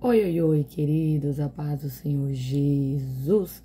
Oi, oi, oi, queridos, a paz do Senhor Jesus.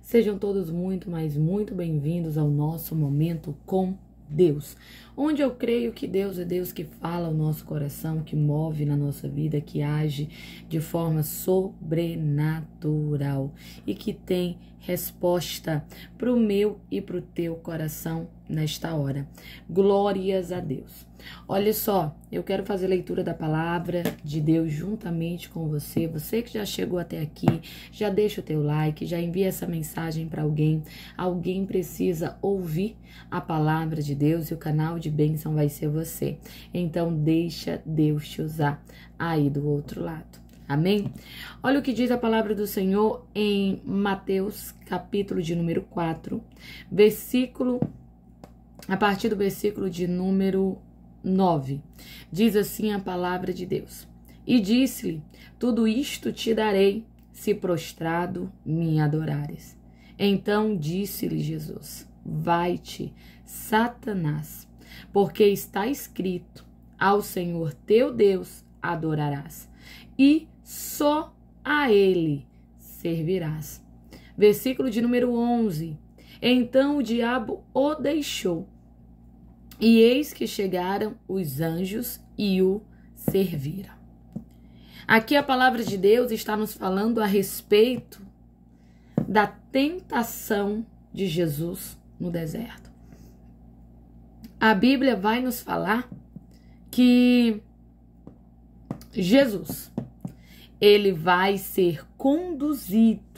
Sejam todos muito, mas muito bem-vindos ao nosso momento com Deus, onde eu creio que Deus é Deus que fala ao nosso coração, que move na nossa vida, que age de forma sobrenatural e que tem resposta para o meu e para o teu coração nesta hora. Glórias a Deus. Olha só, eu quero fazer leitura da palavra de Deus juntamente com você. Você que já chegou até aqui, já deixa o teu like, já envia essa mensagem para alguém. Alguém precisa ouvir a palavra de Deus e o canal de bênção vai ser você. Então deixa Deus te usar aí do outro lado. Amém? Olha o que diz a palavra do Senhor em Mateus, capítulo de número 4, versículo a partir do versículo de número 9. Diz assim a palavra de Deus: E disse-lhe: Tudo isto te darei, se prostrado me adorares. Então disse-lhe Jesus: Vai-te, Satanás, porque está escrito: Ao Senhor teu Deus adorarás, e só a ele servirás. Versículo de número 11. Então o diabo o deixou, e eis que chegaram os anjos e o serviram. Aqui a palavra de Deus está nos falando a respeito da tentação de Jesus no deserto. A Bíblia vai nos falar que Jesus ele vai ser conduzido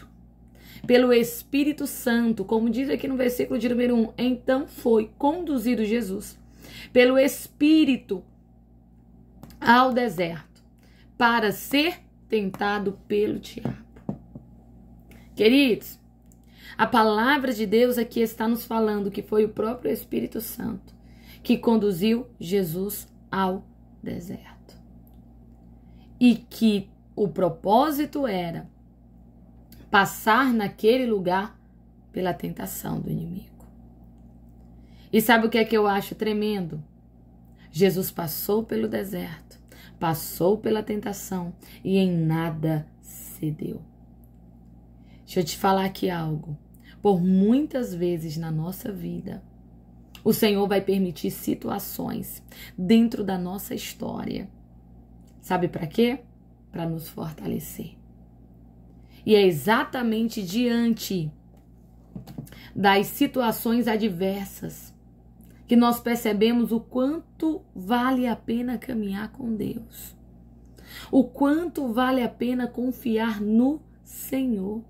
pelo Espírito Santo, como diz aqui no versículo de número 1. Então foi conduzido Jesus pelo Espírito ao deserto para ser tentado pelo diabo. Queridos, a palavra de Deus aqui está nos falando que foi o próprio Espírito Santo que conduziu Jesus ao deserto. E que o propósito era passar naquele lugar pela tentação do inimigo. E sabe o que é que eu acho tremendo? Jesus passou pelo deserto, passou pela tentação e em nada cedeu. Deixa eu te falar aqui algo. Por muitas vezes na nossa vida, o Senhor vai permitir situações dentro da nossa história. Sabe para quê? para nos fortalecer. E é exatamente diante das situações adversas que nós percebemos o quanto vale a pena caminhar com Deus. O quanto vale a pena confiar no Senhor.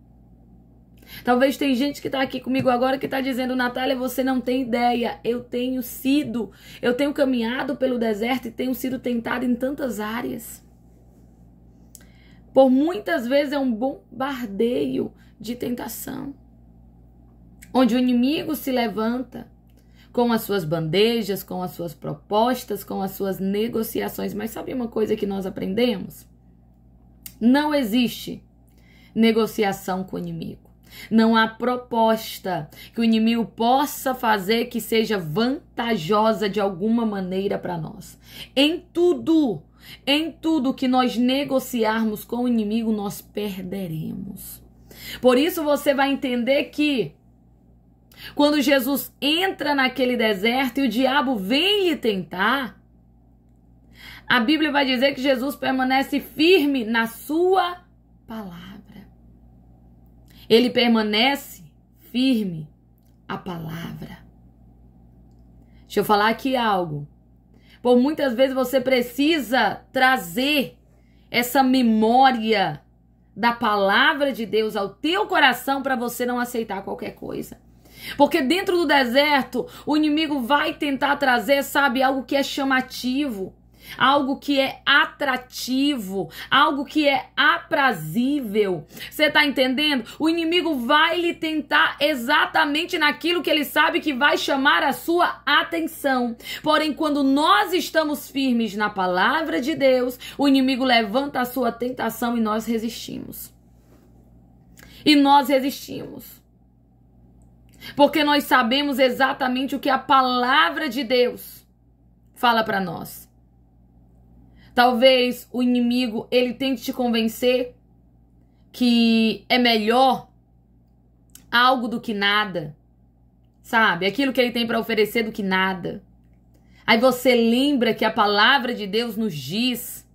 Talvez tem gente que está aqui comigo agora que está dizendo, Natália, você não tem ideia. Eu tenho sido, eu tenho caminhado pelo deserto e tenho sido tentado em tantas áreas. Por muitas vezes é um bombardeio de tentação, onde o inimigo se levanta com as suas bandejas, com as suas propostas, com as suas negociações. Mas sabe uma coisa que nós aprendemos? Não existe negociação com o inimigo. Não há proposta que o inimigo possa fazer que seja vantajosa de alguma maneira para nós. Em tudo em tudo que nós negociarmos com o inimigo, nós perderemos. Por isso você vai entender que quando Jesus entra naquele deserto e o diabo vem lhe tentar, a Bíblia vai dizer que Jesus permanece firme na sua palavra. Ele permanece firme a palavra. Deixa eu falar aqui algo. Por muitas vezes você precisa trazer essa memória da palavra de Deus ao teu coração para você não aceitar qualquer coisa. Porque dentro do deserto, o inimigo vai tentar trazer, sabe, algo que é chamativo algo que é atrativo, algo que é aprazível. Você tá entendendo? O inimigo vai lhe tentar exatamente naquilo que ele sabe que vai chamar a sua atenção. Porém, quando nós estamos firmes na palavra de Deus, o inimigo levanta a sua tentação e nós resistimos. E nós resistimos. Porque nós sabemos exatamente o que a palavra de Deus fala para nós. Talvez o inimigo ele tente te convencer que é melhor algo do que nada. Sabe? Aquilo que ele tem para oferecer do que nada. Aí você lembra que a palavra de Deus nos diz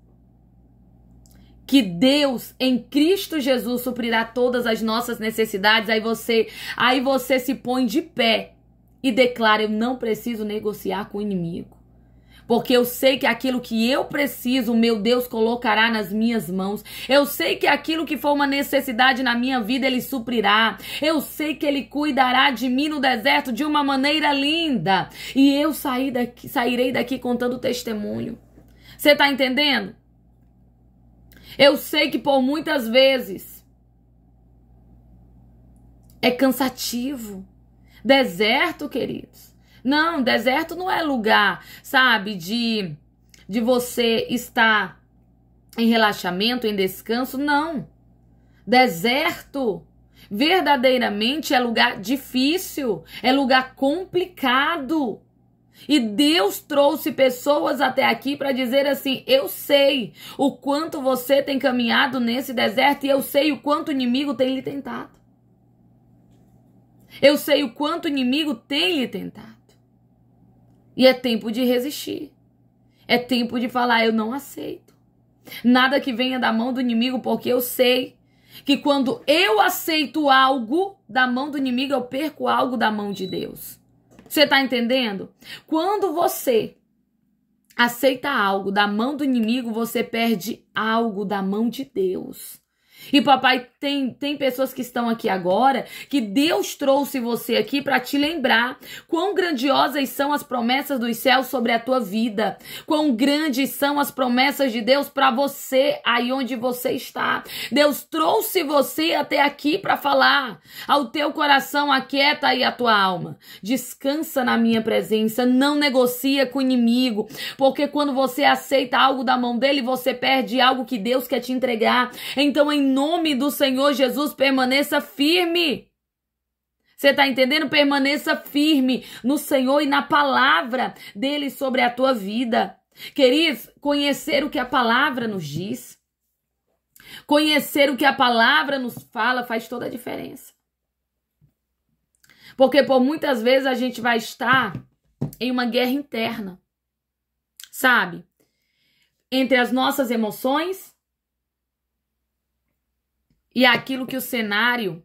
que Deus em Cristo Jesus suprirá todas as nossas necessidades. Aí você, aí você se põe de pé e declara: eu não preciso negociar com o inimigo. Porque eu sei que aquilo que eu preciso, meu Deus colocará nas minhas mãos. Eu sei que aquilo que for uma necessidade na minha vida, Ele suprirá. Eu sei que Ele cuidará de mim no deserto de uma maneira linda. E eu sair daqui, sairei daqui contando testemunho. Você está entendendo? Eu sei que por muitas vezes é cansativo. Deserto, queridos. Não, deserto não é lugar, sabe, de de você estar em relaxamento, em descanso, não. Deserto verdadeiramente é lugar difícil, é lugar complicado. E Deus trouxe pessoas até aqui para dizer assim: eu sei o quanto você tem caminhado nesse deserto e eu sei o quanto o inimigo tem lhe tentado. Eu sei o quanto o inimigo tem lhe tentado. E é tempo de resistir. É tempo de falar: eu não aceito. Nada que venha da mão do inimigo, porque eu sei que quando eu aceito algo da mão do inimigo, eu perco algo da mão de Deus. Você tá entendendo? Quando você aceita algo da mão do inimigo, você perde algo da mão de Deus. E papai, tem, tem pessoas que estão aqui agora que Deus trouxe você aqui para te lembrar quão grandiosas são as promessas dos céus sobre a tua vida, quão grandes são as promessas de Deus para você aí onde você está. Deus trouxe você até aqui para falar ao teu coração, aquieta aí a tua alma. Descansa na minha presença, não negocia com o inimigo, porque quando você aceita algo da mão dele, você perde algo que Deus quer te entregar. Então, em nome do Senhor Jesus, permaneça firme. Você está entendendo? Permaneça firme no Senhor e na palavra dele sobre a tua vida. Queridos, conhecer o que a palavra nos diz, conhecer o que a palavra nos fala faz toda a diferença. Porque por muitas vezes a gente vai estar em uma guerra interna, sabe? Entre as nossas emoções e aquilo que o cenário,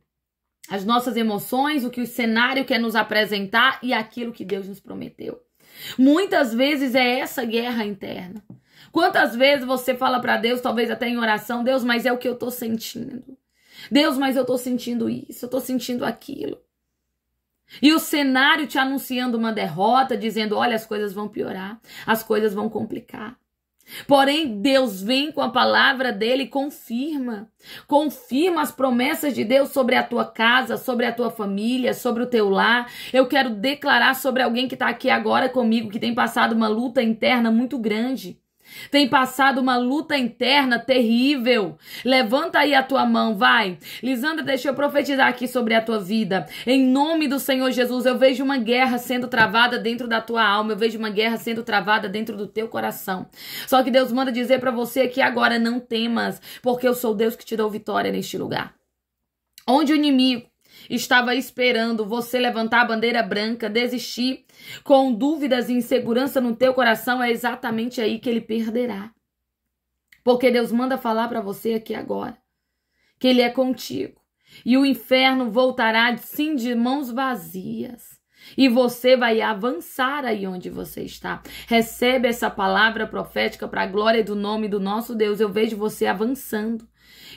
as nossas emoções, o que o cenário quer nos apresentar e aquilo que Deus nos prometeu. Muitas vezes é essa guerra interna. Quantas vezes você fala para Deus, talvez até em oração, Deus, mas é o que eu tô sentindo. Deus, mas eu tô sentindo isso, eu tô sentindo aquilo. E o cenário te anunciando uma derrota, dizendo: olha, as coisas vão piorar, as coisas vão complicar. Porém, Deus vem com a palavra dele e confirma. Confirma as promessas de Deus sobre a tua casa, sobre a tua família, sobre o teu lar. Eu quero declarar sobre alguém que está aqui agora comigo, que tem passado uma luta interna muito grande tem passado uma luta interna terrível. Levanta aí a tua mão, vai. Lisandra, deixa eu profetizar aqui sobre a tua vida. Em nome do Senhor Jesus, eu vejo uma guerra sendo travada dentro da tua alma, eu vejo uma guerra sendo travada dentro do teu coração. Só que Deus manda dizer para você que agora não temas, porque eu sou Deus que te dou vitória neste lugar. Onde o inimigo estava esperando você levantar a bandeira branca, desistir, com dúvidas e insegurança no teu coração, é exatamente aí que ele perderá. Porque Deus manda falar para você aqui agora que ele é contigo. E o inferno voltará sim de mãos vazias. E você vai avançar aí onde você está. Recebe essa palavra profética para a glória do nome do nosso Deus. Eu vejo você avançando.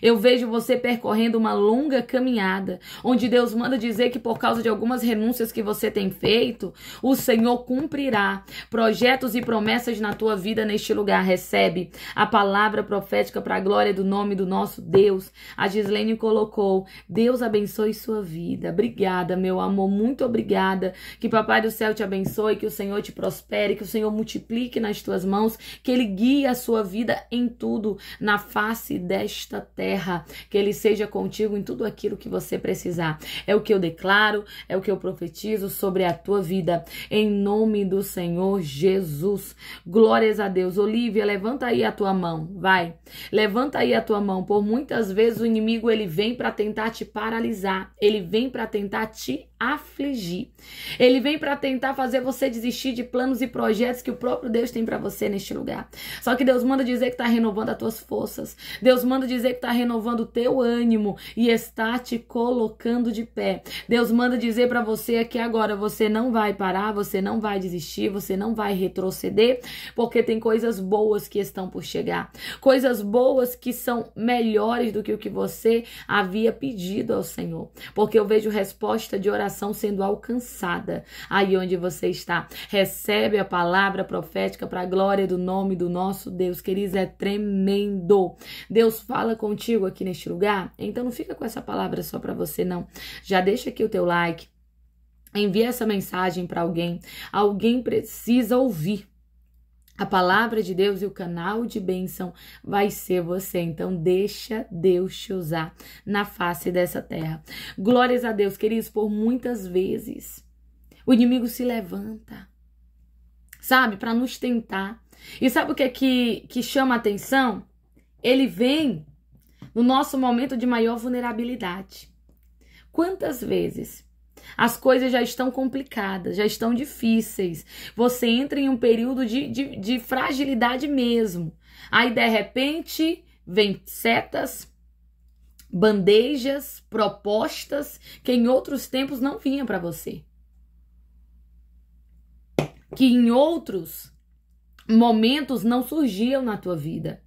Eu vejo você percorrendo uma longa caminhada, onde Deus manda dizer que por causa de algumas renúncias que você tem feito, o Senhor cumprirá projetos e promessas na tua vida neste lugar. Recebe a palavra profética para a glória do nome do nosso Deus. A Gislene colocou: Deus abençoe sua vida. Obrigada, meu amor, muito obrigada. Que Papai do céu te abençoe, que o Senhor te prospere, que o Senhor multiplique nas tuas mãos, que Ele guie a sua vida em tudo na face desta nesta terra, que ele seja contigo em tudo aquilo que você precisar. É o que eu declaro, é o que eu profetizo sobre a tua vida, em nome do Senhor Jesus. Glórias a Deus. Olivia, levanta aí a tua mão, vai. Levanta aí a tua mão. Por muitas vezes o inimigo ele vem para tentar te paralisar, ele vem para tentar te afligir. Ele vem para tentar fazer você desistir de planos e projetos que o próprio Deus tem para você neste lugar. Só que Deus manda dizer que está renovando as tuas forças. Deus manda dizer que está renovando o teu ânimo e está te colocando de pé. Deus manda dizer para você que agora você não vai parar, você não vai desistir, você não vai retroceder, porque tem coisas boas que estão por chegar. Coisas boas que são melhores do que o que você havia pedido ao Senhor. Porque eu vejo resposta de oração oração sendo alcançada aí onde você está. Recebe a palavra profética para a glória do nome do nosso Deus, queridos, é tremendo. Deus fala contigo aqui neste lugar, então não fica com essa palavra só para você não. Já deixa aqui o teu like. Envia essa mensagem para alguém. Alguém precisa ouvir. A palavra de Deus e o canal de bênção vai ser você. Então, deixa Deus te usar na face dessa terra. Glórias a Deus, queridos, por muitas vezes o inimigo se levanta, sabe, para nos tentar. E sabe o que é que, que chama a atenção? Ele vem no nosso momento de maior vulnerabilidade. Quantas vezes as coisas já estão complicadas, já estão difíceis. Você entra em um período de, de, de fragilidade mesmo. Aí, de repente, vem setas, bandejas, propostas que em outros tempos não vinham para você. Que em outros momentos não surgiam na tua vida.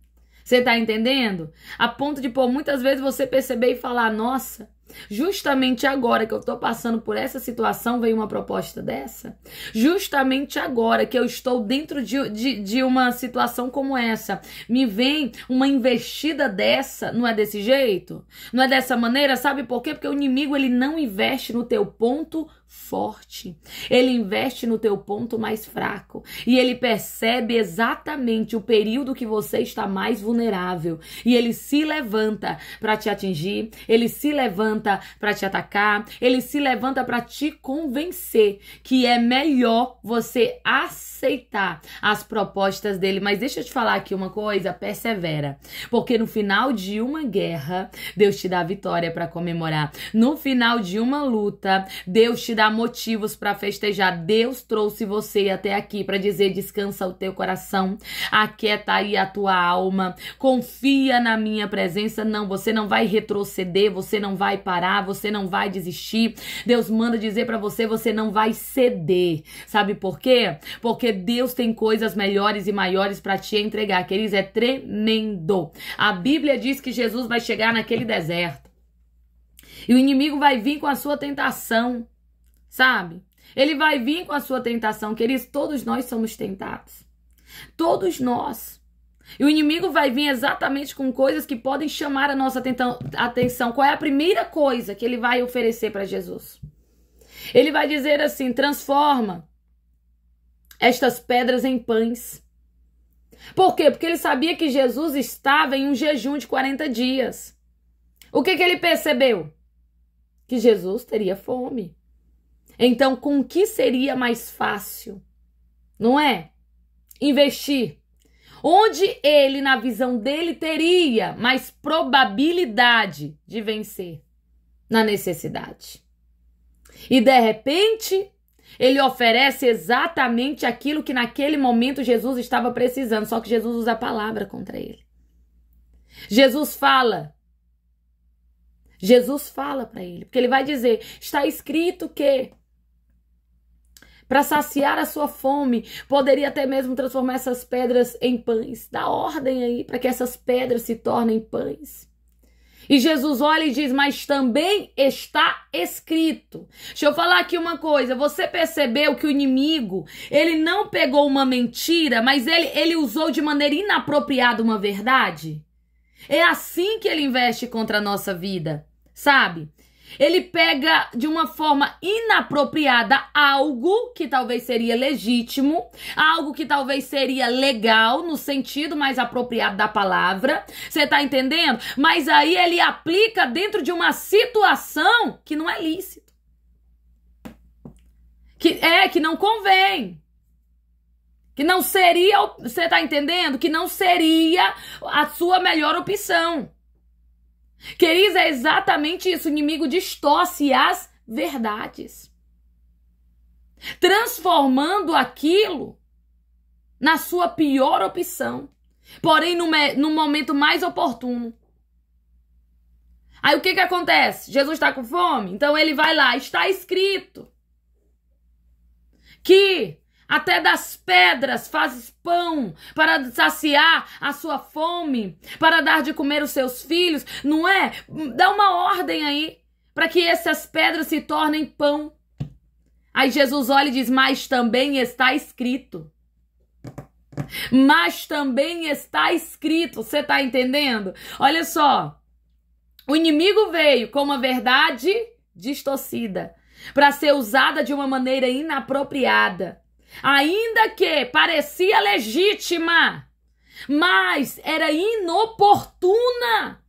Você tá entendendo? A ponto de, pô, muitas vezes você perceber e falar: nossa, Justamente agora que eu estou passando por essa situação, veio uma proposta dessa. Justamente agora que eu estou dentro de, de, de, uma situação como essa, me vem uma investida dessa. Não é desse jeito? Não é dessa maneira? Sabe por quê? Porque o inimigo ele não investe no teu ponto forte. Ele investe no teu ponto mais fraco e ele percebe exatamente o período que você está mais vulnerável e ele se levanta para te atingir, ele se levanta para te atacar, ele se levanta para te convencer que é melhor você aceitar as propostas dele. Mas deixa eu te falar aqui uma coisa, persevera, porque no final de uma guerra, Deus te dá vitória para comemorar. No final de uma luta, Deus te dá motivos para festejar. Deus trouxe você até aqui para dizer: descansa o teu coração, aquieta aí a tua alma, confia na minha presença. Não, você não vai retroceder, você não vai parar, você não vai desistir. Deus manda dizer para você: você não vai ceder. Sabe por quê? Porque Deus tem coisas melhores e maiores para te entregar. Queridos, é tremendo. A Bíblia diz que Jesus vai chegar naquele deserto. E o inimigo vai vir com a sua tentação sabe? Ele vai vir com a sua tentação, queridos. Todos nós somos tentados. Todos nós. E o inimigo vai vir exatamente com coisas que podem chamar a nossa atenção. Qual é a primeira coisa que ele vai oferecer para Jesus? Ele vai dizer assim: transforma estas pedras em pães. Por quê? Porque ele sabia que Jesus estava em um jejum de 40 dias. O que, que ele percebeu? Que Jesus teria fome. Então, com o que seria mais fácil? Não é? Investir. Onde ele, na visão dele, teria mais probabilidade de vencer? Na necessidade. E de repente, ele oferece exatamente aquilo que naquele momento Jesus estava precisando, só que Jesus usa a palavra contra ele. Jesus fala. Jesus fala para ele, porque ele vai dizer: está escrito que para saciar a sua fome, poderia até mesmo transformar essas pedras em pães. Dá ordem aí para que essas pedras se tornem pães. E Jesus olha e diz: Mas também está escrito. Deixa eu falar aqui uma coisa. Você percebeu que o inimigo, ele não pegou uma mentira, mas ele, ele usou de maneira inapropriada uma verdade? É assim que ele investe contra a nossa vida, sabe? Ele pega de uma forma inapropriada algo que talvez seria legítimo, algo que talvez seria legal no sentido mais apropriado da palavra. Você tá entendendo? Mas aí ele aplica dentro de uma situação que não é lícito. Que é que não convém. Que não seria, você tá entendendo? Que não seria a sua melhor opção. Queridos, é exatamente isso. O inimigo distorce as verdades, transformando aquilo na sua pior opção, porém no, no momento mais oportuno. Aí o que que acontece? Jesus está com fome? Então ele vai lá, está escrito que até das pedras fazes pão para saciar a sua fome, para dar de comer os seus filhos, não é? Dá uma ordem aí para que essas pedras se tornem pão. Aí Jesus olha e diz: Mas também está escrito. Mas também está escrito. Você está entendendo? Olha só. O inimigo veio com uma verdade distorcida para ser usada de uma maneira inapropriada ainda que parecia legítima, mas era inoportuna.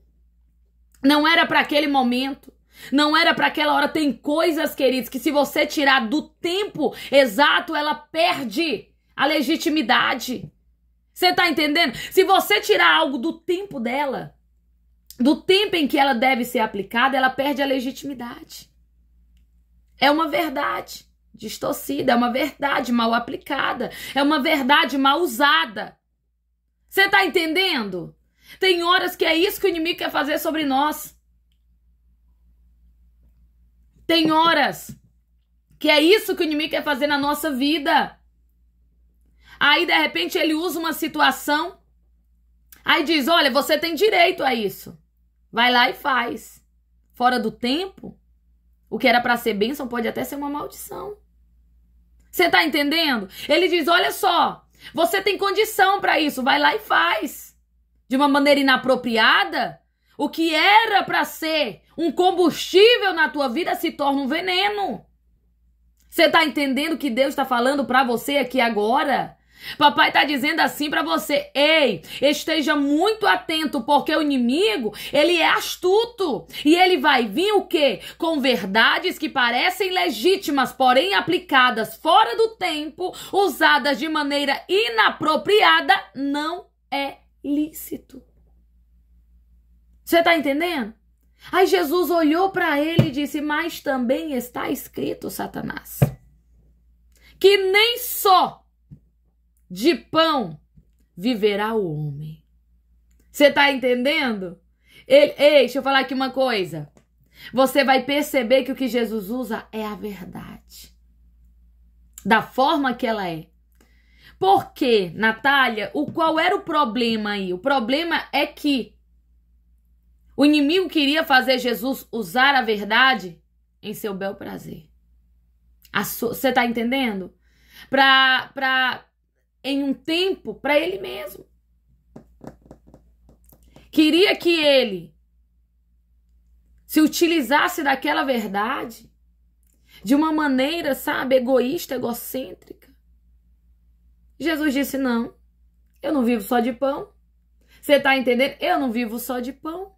Não era para aquele momento. Não era para aquela hora. Tem coisas, queridos, que se você tirar do tempo exato, ela perde a legitimidade. Você tá entendendo? Se você tirar algo do tempo dela, do tempo em que ela deve ser aplicada, ela perde a legitimidade. É uma verdade distorcida, é uma verdade mal aplicada, é uma verdade mal usada. Você tá entendendo? Tem horas que é isso que o inimigo quer fazer sobre nós. Tem horas que é isso que o inimigo quer fazer na nossa vida. Aí de repente ele usa uma situação, aí diz: "Olha, você tem direito a isso". Vai lá e faz. Fora do tempo, o que era para ser bênção pode até ser uma maldição. Você tá entendendo? Ele diz: olha só, você tem condição para isso, vai lá e faz. De uma maneira inapropriada, o que era para ser um combustível na tua vida se torna um veneno. Você tá entendendo que Deus está falando para você aqui agora? Papai está dizendo assim para você: ei, esteja muito atento, porque o inimigo, ele é astuto. E ele vai vir o quê? Com verdades que parecem legítimas, porém aplicadas fora do tempo, usadas de maneira inapropriada, não é lícito. Você está entendendo? Aí Jesus olhou para ele e disse: Mas também está escrito, Satanás, que nem só de pão viverá o homem. Você tá entendendo? Ele, ei, deixa eu falar aqui uma coisa. Você vai perceber que o que Jesus usa é a verdade. Da forma que ela é. Porque, Natália, o qual era o problema aí? O problema é que o inimigo queria fazer Jesus usar a verdade em seu bel prazer. Você tá entendendo? Pra, pra em um tempo para ele mesmo. Queria que ele se utilizasse daquela verdade de uma maneira, sabe, egoísta, egocêntrica. Jesus disse: Não, eu não vivo só de pão. Você está entendendo? Eu não vivo só de pão.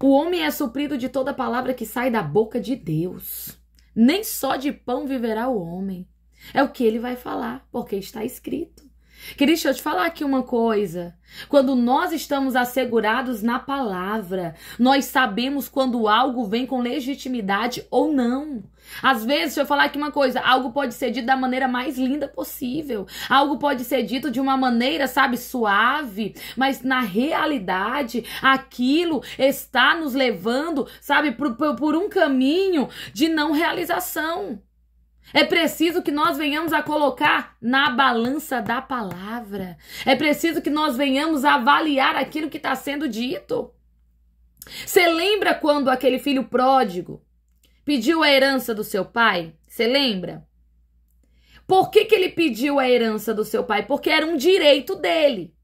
O homem é suprido de toda palavra que sai da boca de Deus. Nem só de pão viverá o homem. É o que ele vai falar, porque está escrito. Queria deixa eu te falar aqui uma coisa. Quando nós estamos assegurados na palavra, nós sabemos quando algo vem com legitimidade ou não. Às vezes, deixa eu falar aqui uma coisa, algo pode ser dito da maneira mais linda possível. Algo pode ser dito de uma maneira, sabe, suave, mas na realidade, aquilo está nos levando, sabe, por, por um caminho de não realização. É preciso que nós venhamos a colocar na balança da palavra. É preciso que nós venhamos a avaliar aquilo que está sendo dito. Você lembra quando aquele filho pródigo pediu a herança do seu pai? Você lembra? Por que, que ele pediu a herança do seu pai? Porque era um direito dele.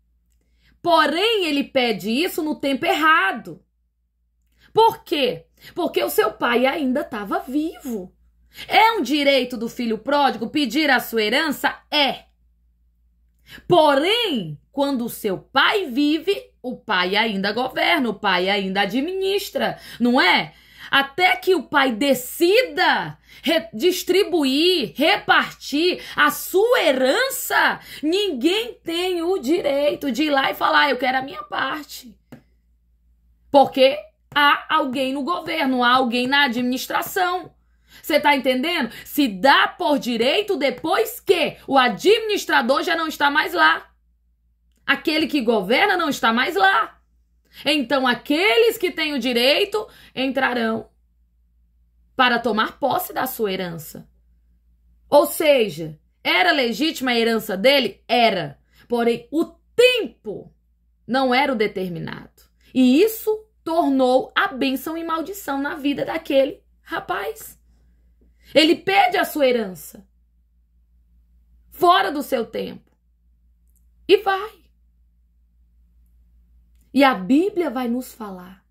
Porém, ele pede isso no tempo errado. Por quê? Porque o seu pai ainda estava vivo. É um direito do filho pródigo pedir a sua herança? É. Porém, quando o seu pai vive, o pai ainda governa, o pai ainda administra, não é? Até que o pai decida distribuir, repartir a sua herança, ninguém tem o direito de ir lá e falar: ah, eu quero a minha parte. Porque há alguém no governo, há alguém na administração. Você tá entendendo? Se dá por direito depois que o administrador já não está mais lá. Aquele que governa não está mais lá. Então aqueles que têm o direito entrarão para tomar posse da sua herança. Ou seja, era legítima a herança dele? Era. Porém, o tempo não era o determinado. E isso tornou a bênção e maldição na vida daquele rapaz. Ele pede a sua herança fora do seu tempo e vai. E a Bíblia vai nos falar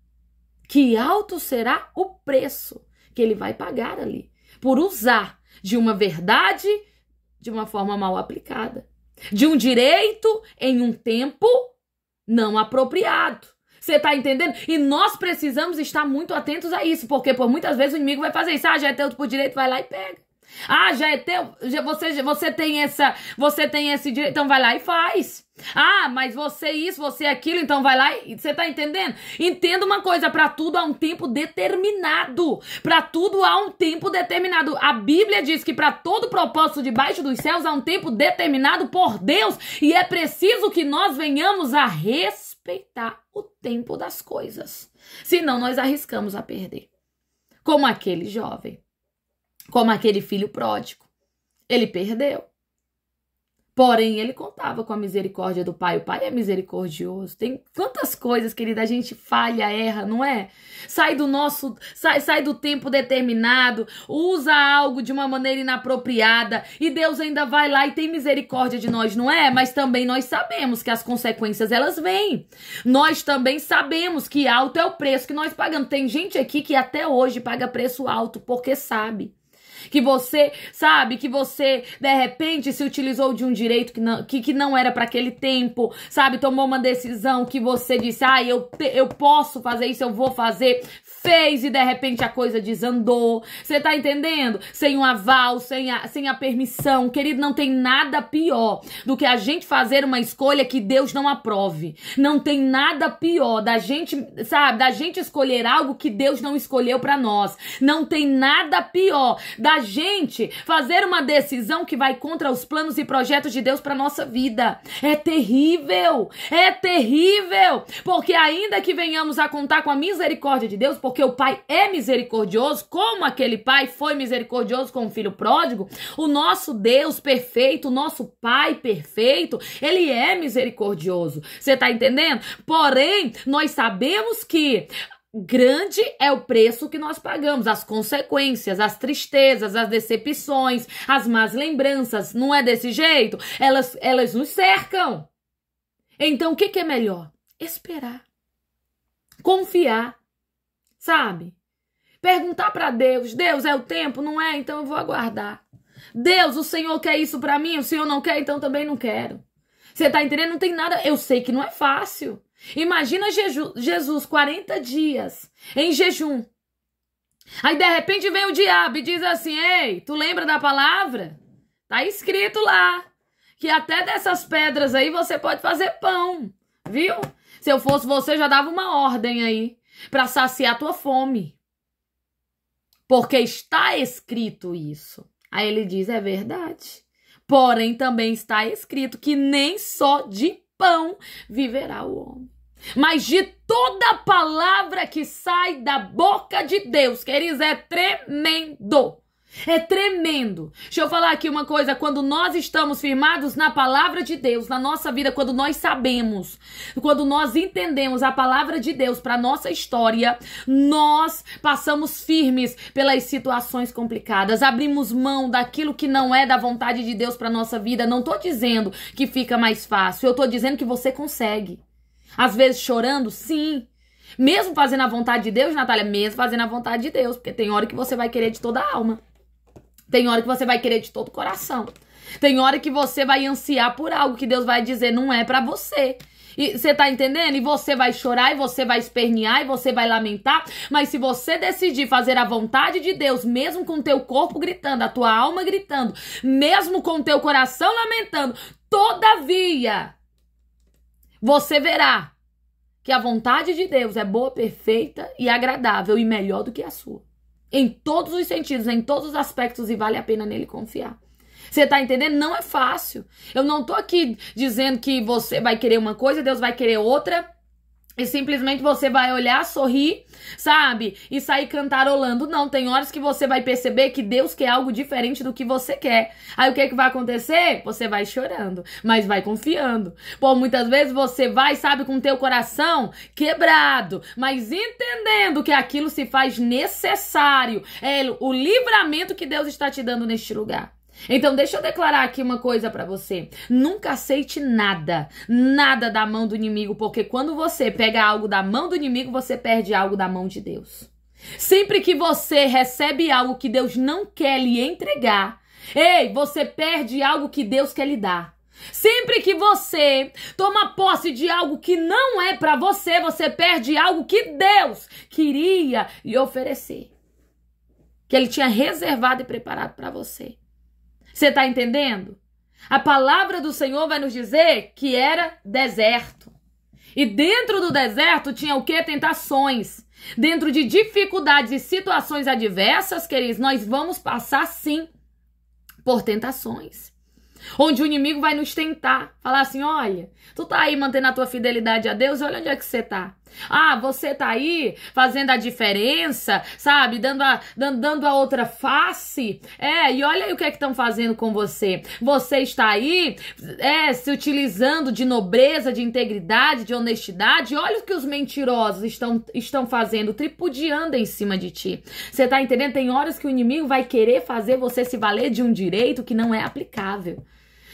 que alto será o preço que ele vai pagar ali por usar de uma verdade de uma forma mal aplicada, de um direito em um tempo não apropriado. Você tá entendendo? E nós precisamos estar muito atentos a isso, porque por muitas vezes o inimigo vai fazer isso. Ah, já é teu por direito, vai lá e pega. Ah, já é teu, já, você, você tem essa, você tem esse direito, então vai lá e faz. Ah, mas você isso, você aquilo, então vai lá e você tá entendendo? Entenda uma coisa, para tudo há um tempo determinado. Para tudo há um tempo determinado. A Bíblia diz que para todo propósito debaixo dos céus há um tempo determinado por Deus e é preciso que nós venhamos a respeitar respeitar o tempo das coisas. Senão nós arriscamos a perder. Como aquele jovem, como aquele filho pródigo. Ele perdeu. Porém, ele contava com a misericórdia do Pai. O Pai é misericordioso. Tem quantas coisas, querida, a gente falha, erra, não é? Sai do nosso, sai, sai do tempo determinado, usa algo de uma maneira inapropriada e Deus ainda vai lá e tem misericórdia de nós, não é? Mas também nós sabemos que as consequências elas vêm. Nós também sabemos que alto é o preço que nós pagamos. Tem gente aqui que até hoje paga preço alto porque sabe que você, sabe, que você de repente se utilizou de um direito que não, que, que não era para aquele tempo, sabe, tomou uma decisão que você disse, ah, eu, eu posso fazer isso, eu vou fazer, fez e de repente a coisa desandou. Você tá entendendo? Sem um aval, sem a, sem a permissão. Querido, não tem nada pior do que a gente fazer uma escolha que Deus não aprove. Não tem nada pior da gente, sabe, da gente escolher algo que Deus não escolheu para nós. Não tem nada pior da gente fazer uma decisão que vai contra os planos e projetos de Deus para nossa vida. É terrível. É terrível, porque ainda que venhamos a contar com a misericórdia de Deus, porque o pai é misericordioso, como aquele pai foi misericordioso com o filho pródigo, o nosso Deus perfeito, o nosso pai perfeito, ele é misericordioso. Você tá entendendo? Porém, nós sabemos que grande é o preço que nós pagamos, as consequências, as tristezas, as decepções, as más lembranças. Não é desse jeito? Elas, elas nos cercam. Então, o que, que é melhor? Esperar. Confiar sabe? Perguntar para Deus: Deus é o tempo? Não é? Então eu vou aguardar. Deus, o Senhor quer isso para mim? O Senhor não quer? Então também não quero. Você tá entendendo? Não tem nada. Eu sei que não é fácil. Imagina Jesus 40 dias em jejum. Aí de repente vem o diabo e diz assim: Ei, tu lembra da palavra? Tá escrito lá que até dessas pedras aí você pode fazer pão, viu? Se eu fosse você, já dava uma ordem aí para saciar tua fome. Porque está escrito isso. Aí ele diz: é verdade. Porém, também está escrito que nem só de pão viverá o homem, mas de toda palavra que sai da boca de Deus. Queridos, é tremendo. É tremendo. Deixa eu falar aqui uma coisa. Quando nós estamos firmados na palavra de Deus, na nossa vida, quando nós sabemos, quando nós entendemos a palavra de Deus para nossa história, nós passamos firmes pelas situações complicadas, abrimos mão daquilo que não é da vontade de Deus para nossa vida. Não tô dizendo que fica mais fácil, eu tô dizendo que você consegue. Às vezes chorando, sim. Mesmo fazendo a vontade de Deus, Natália, mesmo fazendo a vontade de Deus, porque tem hora que você vai querer de toda a alma. Tem hora que você vai querer de todo o coração. Tem hora que você vai ansiar por algo que Deus vai dizer não é para você. E você tá entendendo? E você vai chorar, e você vai espernear, e você vai lamentar. Mas se você decidir fazer a vontade de Deus, mesmo com teu corpo gritando, a tua alma gritando, mesmo com teu coração lamentando, todavia, você verá que a vontade de Deus é boa, perfeita e agradável e melhor do que a sua. Em todos os sentidos, em todos os aspectos, e vale a pena nele confiar. Você tá entendendo? Não é fácil. Eu não tô aqui dizendo que você vai querer uma coisa, Deus vai querer outra. E simplesmente você vai olhar, sorrir, sabe? E sair cantarolando. Não, tem horas que você vai perceber que Deus quer algo diferente do que você quer. Aí o que, que vai acontecer? Você vai chorando, mas vai confiando. Pô, muitas vezes você vai, sabe, com teu coração quebrado, mas entendendo que aquilo se faz necessário. É o livramento que Deus está te dando neste lugar. Então, deixa eu declarar aqui uma coisa para você. Nunca aceite nada, nada da mão do inimigo, porque quando você pega algo da mão do inimigo, você perde algo da mão de Deus. Sempre que você recebe algo que Deus não quer lhe entregar, ei, você perde algo que Deus quer lhe dar. Sempre que você toma posse de algo que não é para você, você perde algo que Deus queria lhe oferecer. Que ele tinha reservado e preparado para você. Você está entendendo? A palavra do Senhor vai nos dizer que era deserto. E dentro do deserto tinha o que? Tentações. Dentro de dificuldades e situações adversas, queridos, nós vamos passar sim por tentações. Onde o inimigo vai nos tentar, falar assim: olha, tu tá aí mantendo a tua fidelidade a Deus, olha onde é que você tá. Ah, você tá aí fazendo a diferença, sabe? Dando a, dando, dando a outra face. É, e olha aí o que é que estão fazendo com você. Você está aí, é, se utilizando de nobreza, de integridade, de honestidade. Olha o que os mentirosos estão, estão fazendo, tripudiando em cima de ti. Você tá entendendo? Tem horas que o inimigo vai querer fazer você se valer de um direito que não é aplicável.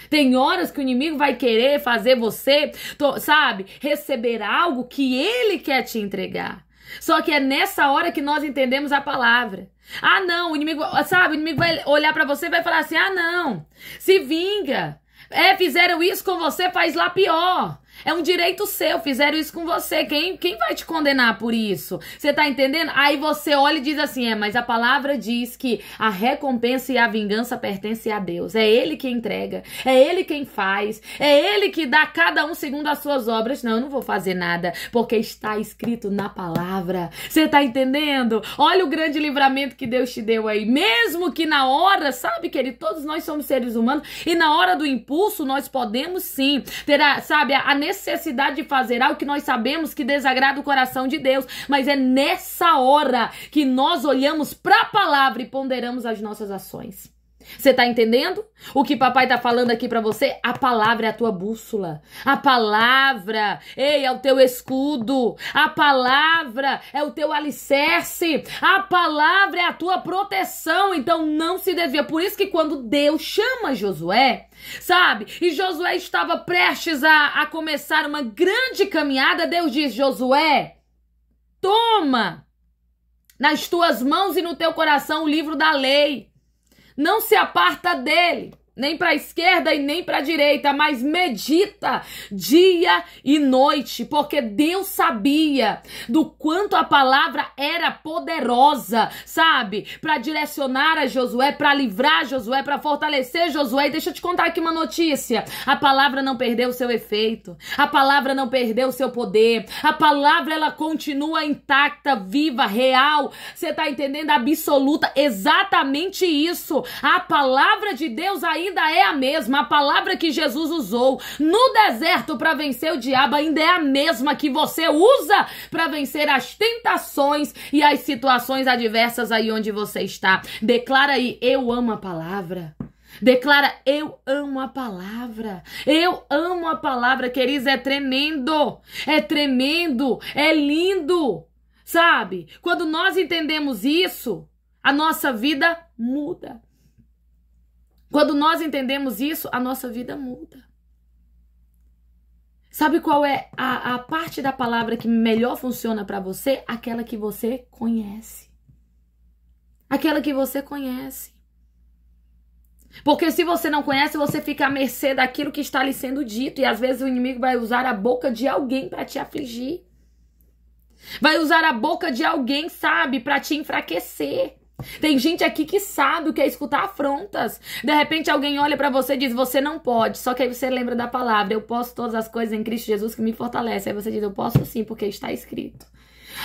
Tem horas que o inimigo vai querer fazer você, sabe, receber algo que ele quer te entregar. Só que é nessa hora que nós entendemos a palavra. Ah, não, o inimigo, sabe, o inimigo vai olhar para você e vai falar assim: "Ah, não. Se vinga. É, fizeram isso com você, faz lá pior. É um direito seu, fizeram isso com você. Quem, quem vai te condenar por isso? Você tá entendendo? Aí você olha e diz assim: é, mas a palavra diz que a recompensa e a vingança pertencem a Deus. É Ele que entrega, é Ele quem faz, é Ele que dá cada um segundo as suas obras. Não, eu não vou fazer nada, porque está escrito na palavra. Você tá entendendo? Olha o grande livramento que Deus te deu aí. Mesmo que na hora, sabe, querido, todos nós somos seres humanos, e na hora do impulso nós podemos sim ter, a, sabe, a necessidade de fazer algo que nós sabemos que desagrada o coração de Deus, mas é nessa hora que nós olhamos para a palavra e ponderamos as nossas ações. Você tá entendendo? O que papai tá falando aqui para você? A palavra é a tua bússola. A palavra, ei, é o teu escudo. A palavra é o teu alicerce. A palavra é a tua proteção. Então não se desvia. Por isso que quando Deus chama Josué, sabe? E Josué estava prestes a, a começar uma grande caminhada. Deus diz: Josué, toma nas tuas mãos e no teu coração o livro da lei não se aparta dele nem para a esquerda e nem para a direita, mas medita dia e noite, porque Deus sabia do quanto a palavra era poderosa, sabe? Para direcionar a Josué, para livrar Josué, para fortalecer Josué. E deixa eu te contar aqui uma notícia: a palavra não perdeu o seu efeito, a palavra não perdeu o seu poder, a palavra ela continua intacta, viva, real. Você tá entendendo? Absoluta, exatamente isso. A palavra de Deus ainda ainda é a mesma. A palavra que Jesus usou no deserto para vencer o diabo ainda é a mesma que você usa para vencer as tentações e as situações adversas aí onde você está. Declara aí: Eu amo a palavra. Declara, eu amo a palavra. Eu amo a palavra, queridos. É tremendo. É tremendo. É lindo. Sabe? Quando nós entendemos isso, a nossa vida muda. Quando nós entendemos isso, a nossa vida muda. Sabe qual é a, a parte da palavra que melhor funciona para você? Aquela que você conhece. Aquela que você conhece. Porque se você não conhece, você fica à mercê daquilo que está lhe sendo dito. E às vezes o inimigo vai usar a boca de alguém para te afligir. Vai usar a boca de alguém, sabe, para te enfraquecer. Tem gente aqui que sabe o que é escutar afrontas. De repente alguém olha para você e diz: "Você não pode". Só que aí você lembra da palavra: "Eu posso todas as coisas em Cristo Jesus que me fortalece". Aí você diz: "Eu posso sim, porque está escrito".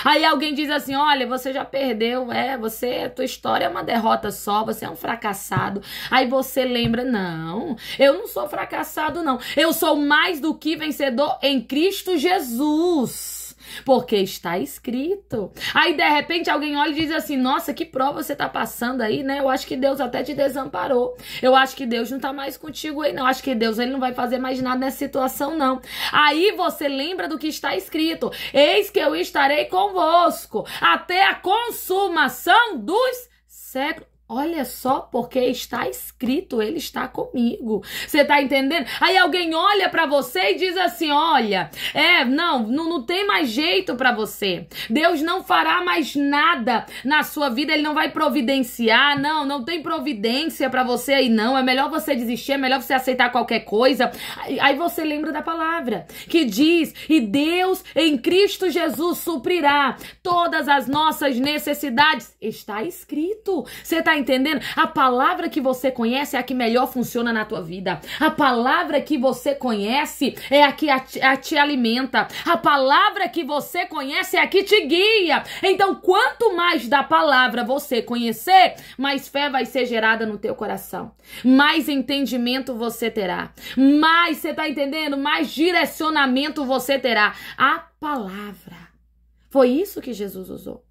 Aí alguém diz assim: "Olha, você já perdeu, é, você, tua história é uma derrota só, você é um fracassado". Aí você lembra: "Não, eu não sou fracassado não. Eu sou mais do que vencedor em Cristo Jesus". Porque está escrito. Aí de repente alguém olha e diz assim: Nossa, que prova você está passando aí, né? Eu acho que Deus até te desamparou. Eu acho que Deus não está mais contigo aí, não. Eu acho que Deus ele não vai fazer mais nada nessa situação, não. Aí você lembra do que está escrito: Eis que eu estarei convosco até a consumação dos séculos. Olha só, porque está escrito, ele está comigo. Você tá entendendo? Aí alguém olha para você e diz assim: "Olha, é, não, não, não tem mais jeito para você. Deus não fará mais nada na sua vida, ele não vai providenciar, não, não tem providência para você aí não. É melhor você desistir, é melhor você aceitar qualquer coisa". Aí você lembra da palavra que diz: "E Deus em Cristo Jesus suprirá todas as nossas necessidades". Está escrito. Você tá entendendo? A palavra que você conhece é a que melhor funciona na tua vida. A palavra que você conhece é a que a, a te alimenta. A palavra que você conhece é a que te guia. Então, quanto mais da palavra você conhecer, mais fé vai ser gerada no teu coração. Mais entendimento você terá. Mais, você tá entendendo? Mais direcionamento você terá. A palavra. Foi isso que Jesus usou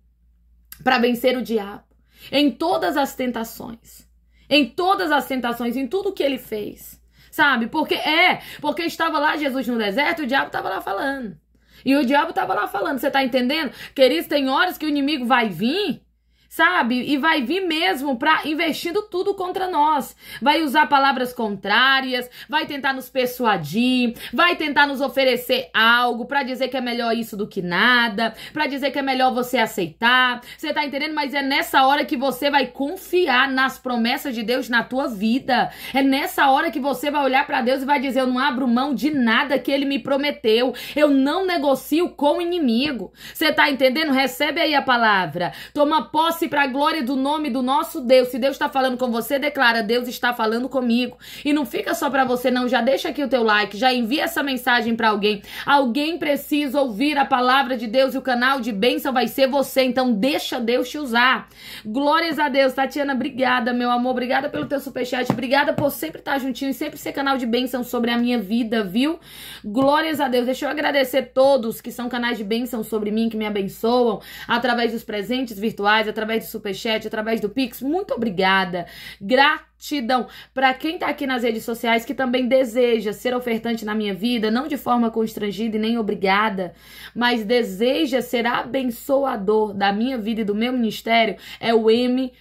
para vencer o diabo em todas as tentações. Em todas as tentações, em tudo que ele fez. Sabe? Porque é, porque estava lá Jesus no deserto e o diabo estava lá falando. E o diabo estava lá falando, você tá entendendo? Queridos, tem horas que o inimigo vai vir sabe? E vai vir mesmo para investindo tudo contra nós. Vai usar palavras contrárias, vai tentar nos persuadir, vai tentar nos oferecer algo para dizer que é melhor isso do que nada, para dizer que é melhor você aceitar. Você tá entendendo? Mas é nessa hora que você vai confiar nas promessas de Deus na tua vida. É nessa hora que você vai olhar para Deus e vai dizer: "Eu não abro mão de nada que ele me prometeu. Eu não negocio com o inimigo". Você tá entendendo? Recebe aí a palavra. Toma posse se para a glória do nome do nosso Deus. Se Deus está falando com você, declara: Deus está falando comigo. E não fica só para você, não. Já deixa aqui o teu like, já envia essa mensagem para alguém. Alguém precisa ouvir a palavra de Deus e o canal de bênção vai ser você. Então deixa Deus te usar. Glórias a Deus. Tatiana, obrigada, meu amor. Obrigada pelo teu superchat. Obrigada por sempre estar juntinho e sempre ser canal de bênção sobre a minha vida, viu? Glórias a Deus. Deixa eu agradecer todos que são canais de bênção sobre mim, que me abençoam através dos presentes virtuais, através através do Superchat, através do Pix. Muito obrigada. Gratidão. Para quem está aqui nas redes sociais que também deseja ser ofertante na minha vida, não de forma constrangida e nem obrigada, mas deseja ser abençoador da minha vida e do meu ministério, é o M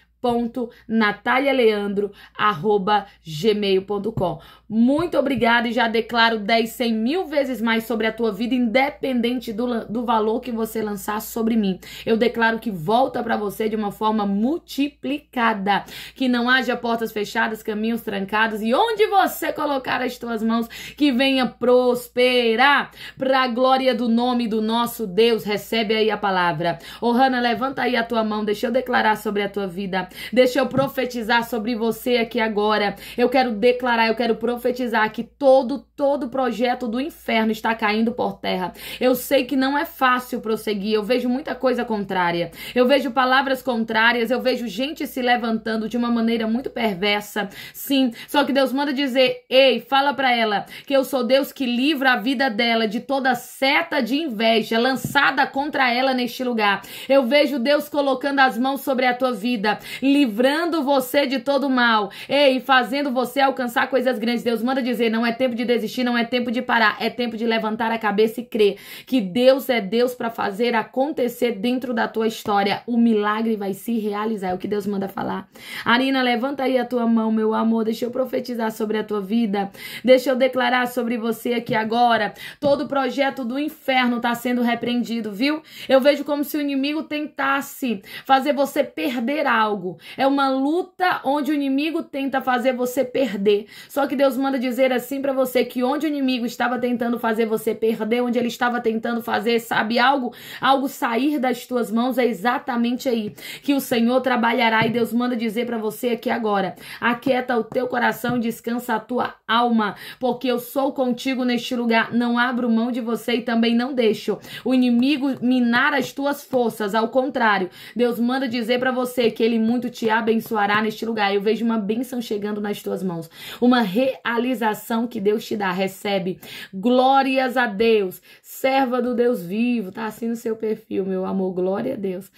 gmail.com Muito obrigada e já declaro 10, 100 mil vezes mais sobre a tua vida, independente do, do valor que você lançar sobre mim. Eu declaro que volta para você de uma forma multiplicada, que não haja portas fechadas, caminhos trancados e onde você colocar as tuas mãos, que venha prosperar para a glória do nome do nosso Deus. Recebe aí a palavra. Ô, Hanna, levanta aí a tua mão, deixa eu declarar sobre a tua vida. Deixa eu profetizar sobre você aqui agora. Eu quero declarar, eu quero profetizar que todo, todo projeto do inferno está caindo por terra. Eu sei que não é fácil prosseguir. Eu vejo muita coisa contrária. Eu vejo palavras contrárias. Eu vejo gente se levantando de uma maneira muito perversa. Sim, só que Deus manda dizer: Ei, fala para ela que eu sou Deus que livra a vida dela de toda seta de inveja lançada contra ela neste lugar. Eu vejo Deus colocando as mãos sobre a tua vida. Livrando você de todo mal, ei, fazendo você alcançar coisas grandes. Deus manda dizer: não é tempo de desistir, não é tempo de parar, é tempo de levantar a cabeça e crer que Deus é Deus para fazer acontecer dentro da tua história. O milagre vai se realizar, é o que Deus manda falar. Arina, levanta aí a tua mão, meu amor, deixa eu profetizar sobre a tua vida, deixa eu declarar sobre você aqui agora. Todo projeto do inferno está sendo repreendido, viu? Eu vejo como se o inimigo tentasse fazer você perder algo. É uma luta onde o inimigo tenta fazer você perder. Só que Deus manda dizer assim para você que onde o inimigo estava tentando fazer você perder, onde ele estava tentando fazer, sabe algo, algo sair das tuas mãos é exatamente aí que o Senhor trabalhará e Deus manda dizer para você aqui agora: aquieta o teu coração e descansa a tua alma, porque eu sou contigo neste lugar. Não abro mão de você e também não deixo o inimigo minar as tuas forças. Ao contrário, Deus manda dizer para você que ele muito te abençoará neste lugar. Eu vejo uma bênção chegando nas tuas mãos, uma realização que Deus te dá. Recebe. Glórias a Deus. Serva do Deus vivo, tá assim no seu perfil, meu amor. Glória a Deus.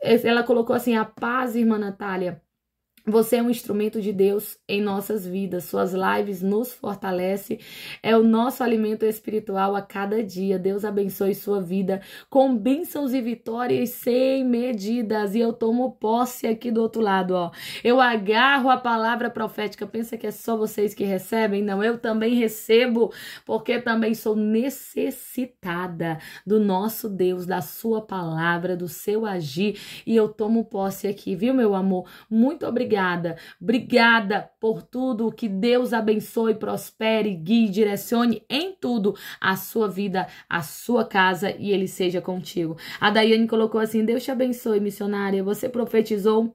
Ela colocou assim: a paz, irmã Natália. Você é um instrumento de Deus em nossas vidas. Suas lives nos fortalece. É o nosso alimento espiritual a cada dia. Deus abençoe sua vida com bênçãos e vitórias sem medidas. E eu tomo posse aqui do outro lado, ó. Eu agarro a palavra profética. Pensa que é só vocês que recebem? Não, eu também recebo, porque também sou necessitada do nosso Deus, da sua palavra, do seu agir. E eu tomo posse aqui, viu, meu amor? Muito obrigada obrigada. Obrigada por tudo. Que Deus abençoe, prospere, guie, direcione em tudo a sua vida, a sua casa e ele seja contigo. A Daiane colocou assim: Deus te abençoe, missionária. Você profetizou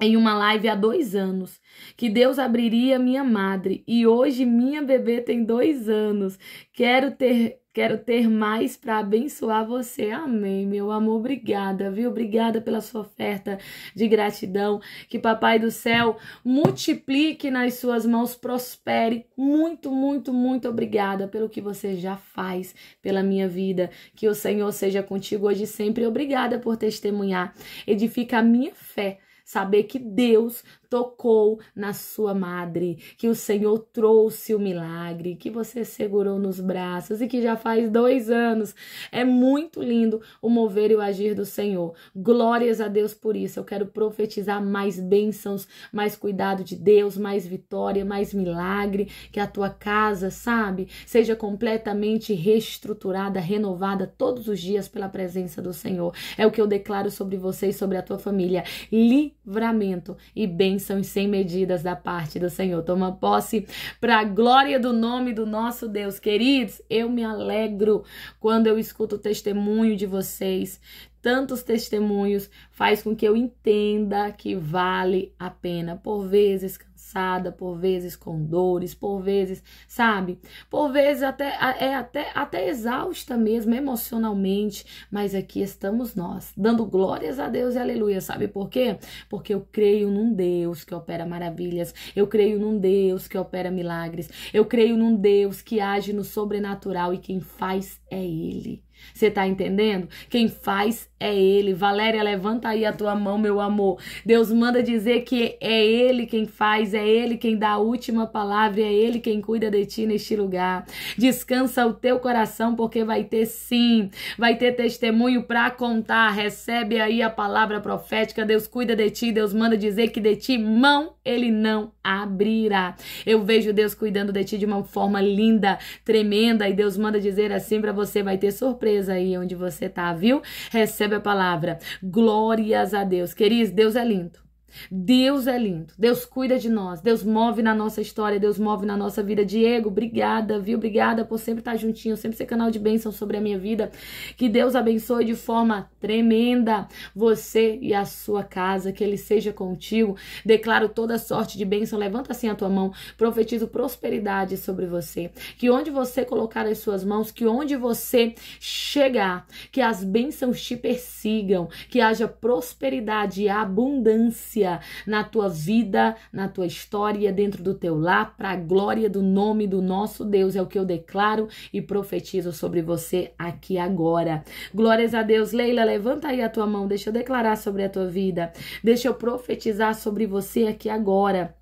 em uma live há dois anos que Deus abriria minha madre e hoje minha bebê tem dois anos. Quero ter Quero ter mais para abençoar você. Amém, meu amor. Obrigada, viu? Obrigada pela sua oferta de gratidão. Que Papai do céu multiplique nas suas mãos, prospere. Muito, muito, muito obrigada pelo que você já faz pela minha vida. Que o Senhor seja contigo hoje e sempre. Obrigada por testemunhar. Edifica a minha fé saber que Deus tocou na sua madre, que o Senhor trouxe o milagre, que você segurou nos braços e que já faz dois anos. É muito lindo o mover e o agir do Senhor. Glórias a Deus por isso. Eu quero profetizar mais bênçãos, mais cuidado de Deus, mais vitória, mais milagre, que a tua casa, sabe, seja completamente reestruturada, renovada todos os dias pela presença do Senhor. É o que eu declaro sobre você e sobre a tua família. Livramento e bênção bênçãos sem medidas da parte do Senhor. Toma posse para a glória do nome do nosso Deus. Queridos, eu me alegro quando eu escuto o testemunho de vocês. Tantos testemunhos faz com que eu entenda que vale a pena. Por vezes cansada, por vezes com dores, por vezes, sabe? Por vezes até é até até exausta mesmo emocionalmente, mas aqui estamos nós, dando glórias a Deus e aleluia. Sabe por quê? Porque eu creio num Deus que opera maravilhas. Eu creio num Deus que opera milagres. Eu creio num Deus que age no sobrenatural e quem faz é ele. Você tá entendendo? Quem faz é Ele. Valéria, levanta aí a tua mão, meu amor. Deus manda dizer que é Ele quem faz, é Ele quem dá a última palavra, é Ele quem cuida de ti neste lugar. Descansa o teu coração, porque vai ter sim, vai ter testemunho para contar. Recebe aí a palavra profética. Deus cuida de ti, Deus manda dizer que de ti mão Ele não abrirá. Eu vejo Deus cuidando de ti de uma forma linda, tremenda, e Deus manda dizer assim para você: vai ter surpresa surpresa aí onde você tá, viu? Recebe a palavra. Glórias a Deus. Queridos, Deus é lindo. Deus é lindo, Deus cuida de nós, Deus move na nossa história, Deus move na nossa vida. Diego, obrigada, viu? Obrigada por sempre estar juntinho, sempre ser canal de bênção sobre a minha vida. Que Deus abençoe de forma tremenda você e a sua casa, que Ele seja contigo. Declaro toda sorte de bênção, levanta assim a tua mão, profetizo prosperidade sobre você. Que onde você colocar as suas mãos, que onde você chegar, que as bênçãos te persigam, que haja prosperidade e abundância abundância na tua vida, na tua história, dentro do teu lar, para a glória do nome do nosso Deus. É o que eu declaro e profetizo sobre você aqui agora. Glórias a Deus. Leila, levanta aí a tua mão, deixa eu declarar sobre a tua vida. Deixa eu profetizar sobre você aqui agora.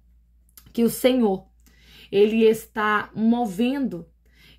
Que o Senhor, ele está movendo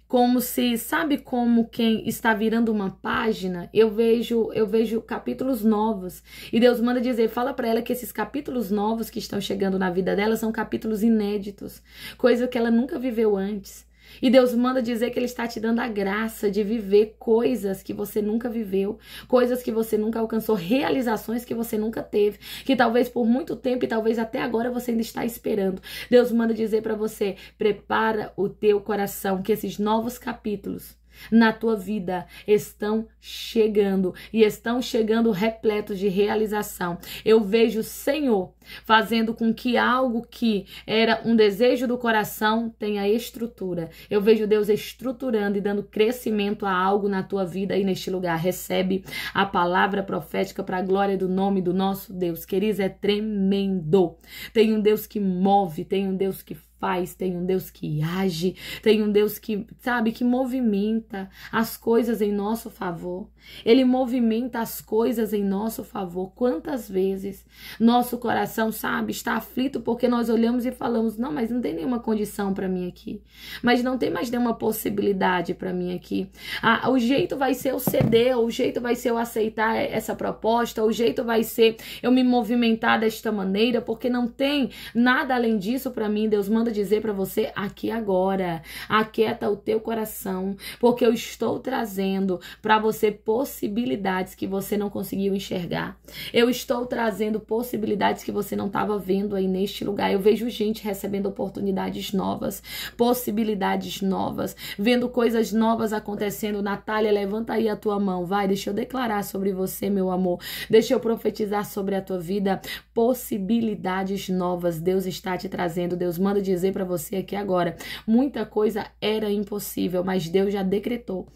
como se, sabe como quem está virando uma página, eu vejo, eu vejo capítulos novos. E Deus manda dizer, fala para ela que esses capítulos novos que estão chegando na vida dela são capítulos inéditos, coisa que ela nunca viveu antes. E Deus manda dizer que Ele está te dando a graça de viver coisas que você nunca viveu, coisas que você nunca alcançou, realizações que você nunca teve, que talvez por muito tempo e talvez até agora você ainda está esperando. Deus manda dizer para você: prepara o teu coração, que esses novos capítulos na tua vida estão chegando e estão chegando repletos de realização. Eu vejo o Senhor fazendo com que algo que era um desejo do coração tenha estrutura. Eu vejo Deus estruturando e dando crescimento a algo na tua vida aí neste lugar. Recebe a palavra profética para a glória do nome do nosso Deus. Queridos, é tremendo. Tem um Deus que move, tem um Deus que faz, tem um Deus que age, tem um Deus que, sabe, que movimenta as coisas em nosso favor. Ele movimenta as coisas em nosso favor. Quantas vezes nosso coração, sabe, está aflito porque nós olhamos e falamos: "Não, mas não tem nenhuma condição para mim aqui. Mas não tem mais nenhuma possibilidade para mim aqui. Ah, o jeito vai ser eu ceder, o jeito vai ser eu aceitar essa proposta, o jeito vai ser eu me movimentar desta maneira, porque não tem nada além disso para mim. Deus manda dizer para você aqui agora. Aquieta o teu coração, porque eu estou trazendo para você possibilidades que você não conseguiu enxergar. Eu estou trazendo possibilidades que você não estava vendo aí neste lugar. Eu vejo gente recebendo oportunidades novas, possibilidades novas, vendo coisas novas acontecendo. Natália, levanta aí a tua mão, vai, deixa eu declarar sobre você, meu amor. Deixa eu profetizar sobre a tua vida possibilidades novas. Deus está te trazendo. Deus manda dizer dizer para você aqui agora. Muita coisa era impossível, mas Deus já decretou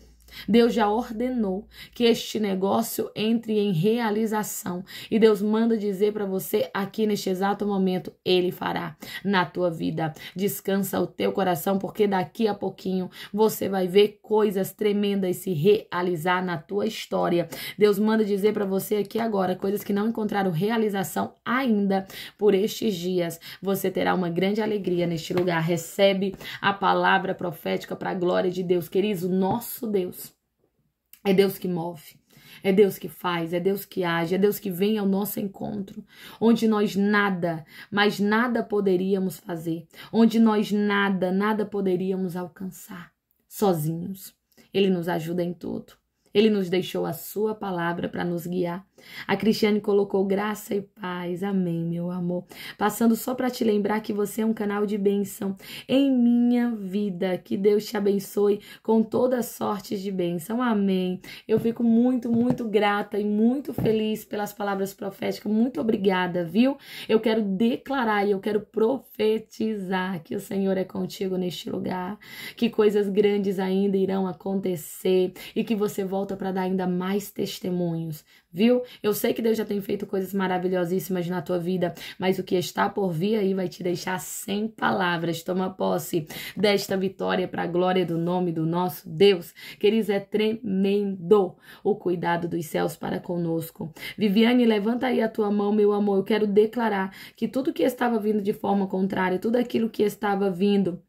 Deus já ordenou que este negócio entre em realização. E Deus manda dizer para você aqui neste exato momento: Ele fará na tua vida. Descansa o teu coração, porque daqui a pouquinho você vai ver coisas tremendas se realizar na tua história. Deus manda dizer para você aqui agora coisas que não encontraram realização ainda por estes dias. Você terá uma grande alegria neste lugar. Recebe a palavra profética para a glória de Deus. Queridos, nosso Deus é Deus que move. É Deus que faz, é Deus que age, é Deus que vem ao nosso encontro, onde nós nada, mas nada poderíamos fazer, onde nós nada, nada poderíamos alcançar sozinhos. Ele nos ajuda em tudo. Ele nos deixou a sua palavra para nos guiar. A Cristiane colocou graça e paz. Amém, meu amor. Passando só para te lembrar que você é um canal de bênção em minha vida. Que Deus te abençoe com toda sorte de bênção. Amém. Eu fico muito, muito grata e muito feliz pelas palavras proféticas. Muito obrigada, viu? Eu quero declarar e eu quero profetizar que o Senhor é contigo neste lugar, que coisas grandes ainda irão acontecer e que você volta para dar ainda mais testemunhos, viu? Eu sei que Deus já tem feito coisas maravilhosíssimas na tua vida, mas o que está por vir aí vai te deixar sem palavras. Toma posse desta vitória para a glória do nome do nosso Deus. Queridos, é tremendo o cuidado dos céus para conosco. Viviane, levanta aí a tua mão, meu amor. Eu quero declarar que tudo que estava vindo de forma contrária, tudo aquilo que estava vindo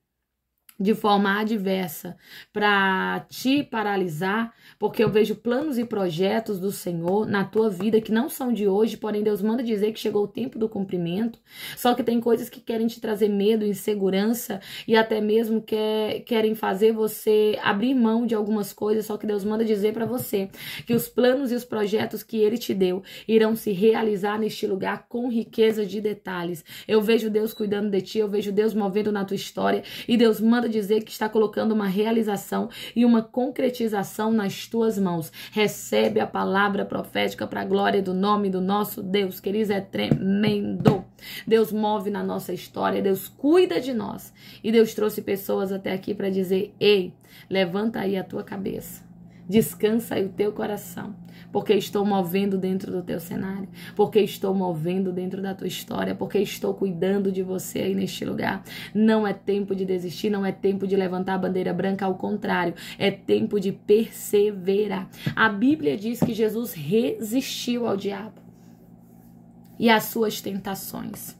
de forma adversa para te paralisar, porque eu vejo planos e projetos do Senhor na tua vida que não são de hoje, porém Deus manda dizer que chegou o tempo do cumprimento. Só que tem coisas que querem te trazer medo, insegurança e até mesmo quer, querem fazer você abrir mão de algumas coisas, só que Deus manda dizer para você que os planos e os projetos que ele te deu irão se realizar neste lugar com riqueza de detalhes. Eu vejo Deus cuidando de ti, eu vejo Deus movendo na tua história e Deus manda dizer que está colocando uma realização e uma concretização nas tuas mãos. Recebe a palavra profética para a glória do nome do nosso Deus. Queridos, é tremendo. Deus move na nossa história, Deus cuida de nós. E Deus trouxe pessoas até aqui para dizer: ei, levanta aí a tua cabeça. Descansa aí o teu coração, porque estou movendo dentro do teu cenário, porque estou movendo dentro da tua história, porque estou cuidando de você aí neste lugar. Não é tempo de desistir, não é tempo de levantar a bandeira branca, ao contrário, é tempo de perseverar. A Bíblia diz que Jesus resistiu ao diabo e às suas tentações,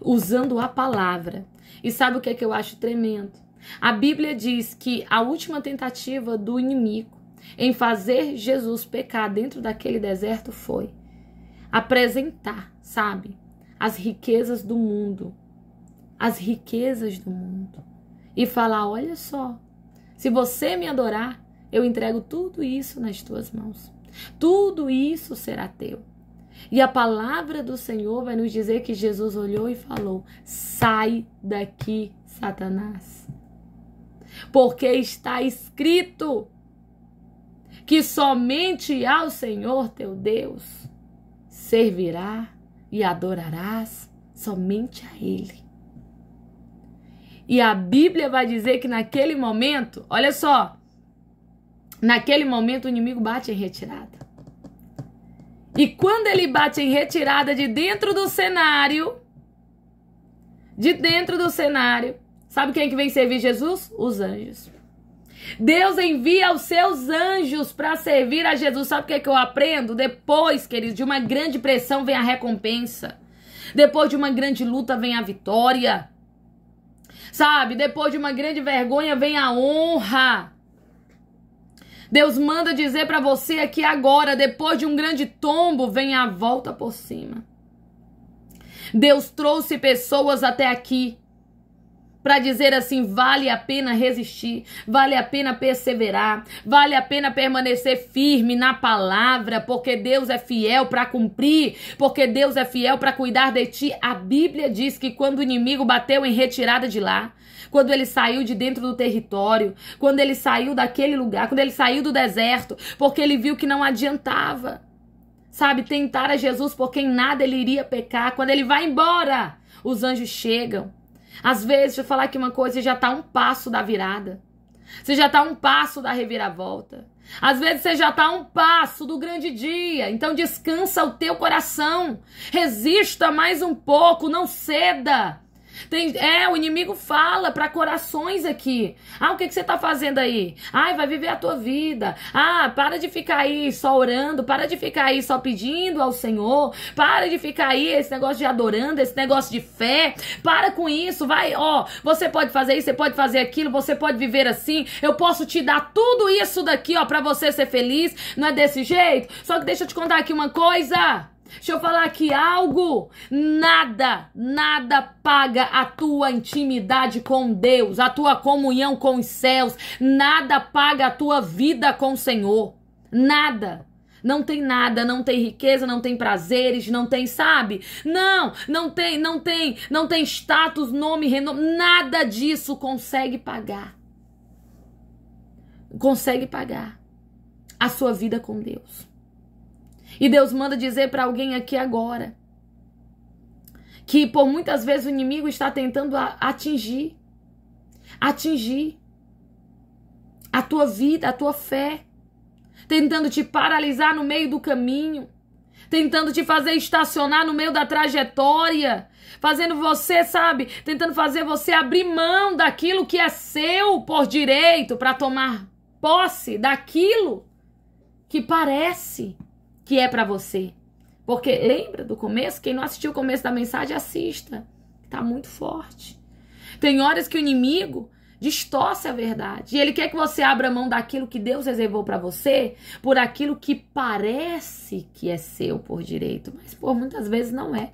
usando a palavra. E sabe o que é que eu acho tremendo? A Bíblia diz que a última tentativa do inimigo em fazer Jesus pecar dentro daquele deserto foi apresentar, sabe, as riquezas do mundo, as riquezas do mundo e falar: olha só, se você me adorar, eu entrego tudo isso nas tuas mãos. Tudo isso será teu. E a palavra do Senhor vai nos dizer que Jesus olhou e falou: Sai daqui, Satanás. Porque está escrito: que somente ao Senhor teu Deus servirá e adorarás somente a Ele. E a Bíblia vai dizer que naquele momento, olha só, naquele momento o inimigo bate em retirada. E quando ele bate em retirada de dentro do cenário, de dentro do cenário, sabe quem é que vem servir Jesus? Os anjos. Deus envia os seus anjos para servir a Jesus. Sabe o que, é que eu aprendo? Depois, queridos, de uma grande pressão vem a recompensa. Depois de uma grande luta vem a vitória. Sabe? Depois de uma grande vergonha vem a honra. Deus manda dizer para você aqui agora, depois de um grande tombo, vem a volta por cima. Deus trouxe pessoas até aqui para dizer assim: vale a pena resistir, vale a pena perseverar, vale a pena permanecer firme na palavra, porque Deus é fiel para cumprir, porque Deus é fiel para cuidar de ti. A Bíblia diz que quando o inimigo bateu em retirada de lá, quando ele saiu de dentro do território, quando ele saiu daquele lugar, quando ele saiu do deserto, porque ele viu que não adiantava. Sabe, tentar a Jesus porque em nada ele iria pecar. Quando ele vai embora, os anjos chegam às vezes, eu falar aqui uma coisa, você já está um passo da virada. Você já está um passo da reviravolta. Às vezes você já está um passo do grande dia. Então descansa o teu coração. Resista mais um pouco, não ceda. Tem, é, o inimigo fala para corações aqui. Ah, o que, que você tá fazendo aí? Ai, vai viver a tua vida. Ah, para de ficar aí só orando, para de ficar aí só pedindo ao Senhor, para de ficar aí esse negócio de adorando, esse negócio de fé. Para com isso, vai, ó, você pode fazer isso, você pode fazer aquilo, você pode viver assim. Eu posso te dar tudo isso daqui, ó, para você ser feliz. Não é desse jeito? Só que deixa eu te contar aqui uma coisa. Deixa eu falar aqui algo. Nada, nada paga a tua intimidade com Deus, a tua comunhão com os céus. Nada paga a tua vida com o Senhor. Nada. Não tem nada, não tem riqueza, não tem prazeres, não tem, sabe? Não, não tem, não tem, não tem status, nome, renome, nada disso consegue pagar. Consegue pagar a sua vida com Deus. E Deus manda dizer para alguém aqui agora que por muitas vezes o inimigo está tentando atingir atingir a tua vida, a tua fé, tentando te paralisar no meio do caminho, tentando te fazer estacionar no meio da trajetória, fazendo você, sabe, tentando fazer você abrir mão daquilo que é seu por direito para tomar posse daquilo que parece que é para você. Porque lembra do começo? Quem não assistiu o começo da mensagem, assista. Tá muito forte. Tem horas que o inimigo distorce a verdade. E ele quer que você abra mão daquilo que Deus reservou para você por aquilo que parece que é seu por direito, mas por muitas vezes não é.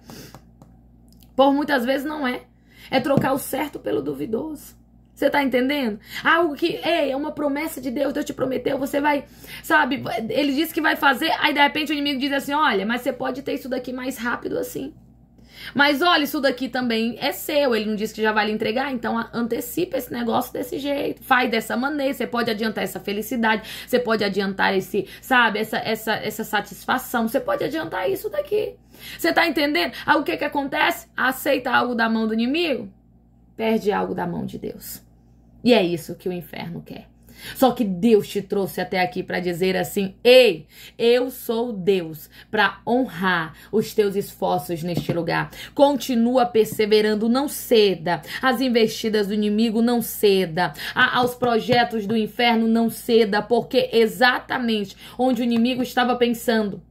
Por muitas vezes não é. É trocar o certo pelo duvidoso. Você tá entendendo? Algo que, ei, é uma promessa de Deus, Deus te prometeu, você vai, sabe? Ele disse que vai fazer, aí de repente o inimigo diz assim: olha, mas você pode ter isso daqui mais rápido assim. Mas olha, isso daqui também é seu. Ele não disse que já vai lhe entregar, então antecipa esse negócio desse jeito. Faz dessa maneira. Você pode adiantar essa felicidade, você pode adiantar esse, sabe, essa, essa, essa satisfação. Você pode adiantar isso daqui. Você tá entendendo? Aí o que que acontece? Aceita algo da mão do inimigo? Perde algo da mão de Deus. E é isso que o inferno quer. Só que Deus te trouxe até aqui para dizer assim: "Ei, eu sou Deus para honrar os teus esforços neste lugar. Continua perseverando, não ceda. As investidas do inimigo não ceda. A, aos projetos do inferno não ceda, porque exatamente onde o inimigo estava pensando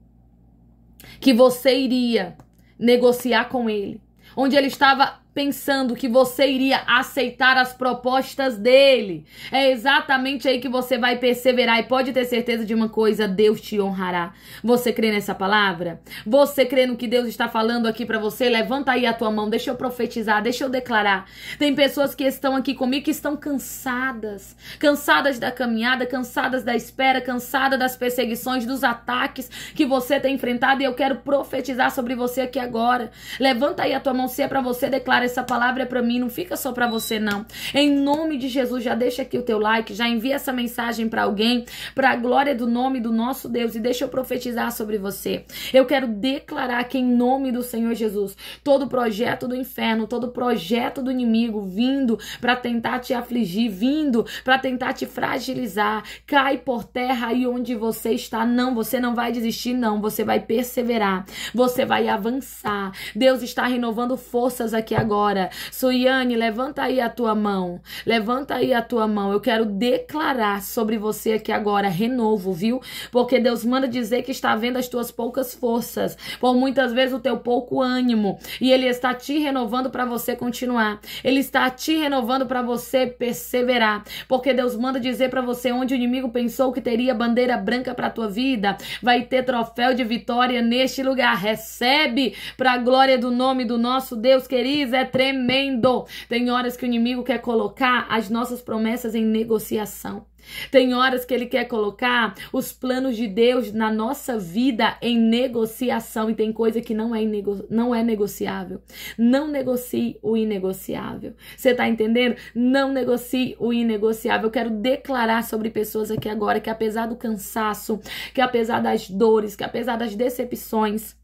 que você iria negociar com ele, onde ele estava pensando que você iria aceitar as propostas dele. É exatamente aí que você vai perseverar e pode ter certeza de uma coisa, Deus te honrará. Você crê nessa palavra? Você crê no que Deus está falando aqui para você? Levanta aí a tua mão, deixa eu profetizar, deixa eu declarar. Tem pessoas que estão aqui comigo que estão cansadas, cansadas da caminhada, cansadas da espera, cansadas das perseguições, dos ataques que você tem enfrentado e eu quero profetizar sobre você aqui agora. Levanta aí a tua mão se é para você declarar essa palavra é para mim, não fica só para você não. Em nome de Jesus, já deixa aqui o teu like, já envia essa mensagem para alguém, para a glória do nome do nosso Deus e deixa eu profetizar sobre você. Eu quero declarar que em nome do Senhor Jesus, todo projeto do inferno, todo projeto do inimigo vindo para tentar te afligir, vindo para tentar te fragilizar, cai por terra aí onde você está. Não, você não vai desistir, não. Você vai perseverar, você vai avançar. Deus está renovando forças aqui agora agora. Suiane, levanta aí a tua mão. Levanta aí a tua mão. Eu quero declarar sobre você aqui agora renovo, viu? Porque Deus manda dizer que está vendo as tuas poucas forças, por muitas vezes o teu pouco ânimo, e ele está te renovando para você continuar. Ele está te renovando para você perseverar, porque Deus manda dizer para você onde o inimigo pensou que teria bandeira branca para tua vida, vai ter troféu de vitória neste lugar. Recebe para a glória do nome do nosso Deus, querido. É tremendo. Tem horas que o inimigo quer colocar as nossas promessas em negociação. Tem horas que ele quer colocar os planos de Deus na nossa vida em negociação e tem coisa que não é, não é negociável. Não negocie o inegociável. Você tá entendendo? Não negocie o inegociável. Eu quero declarar sobre pessoas aqui agora que apesar do cansaço, que apesar das dores, que apesar das decepções,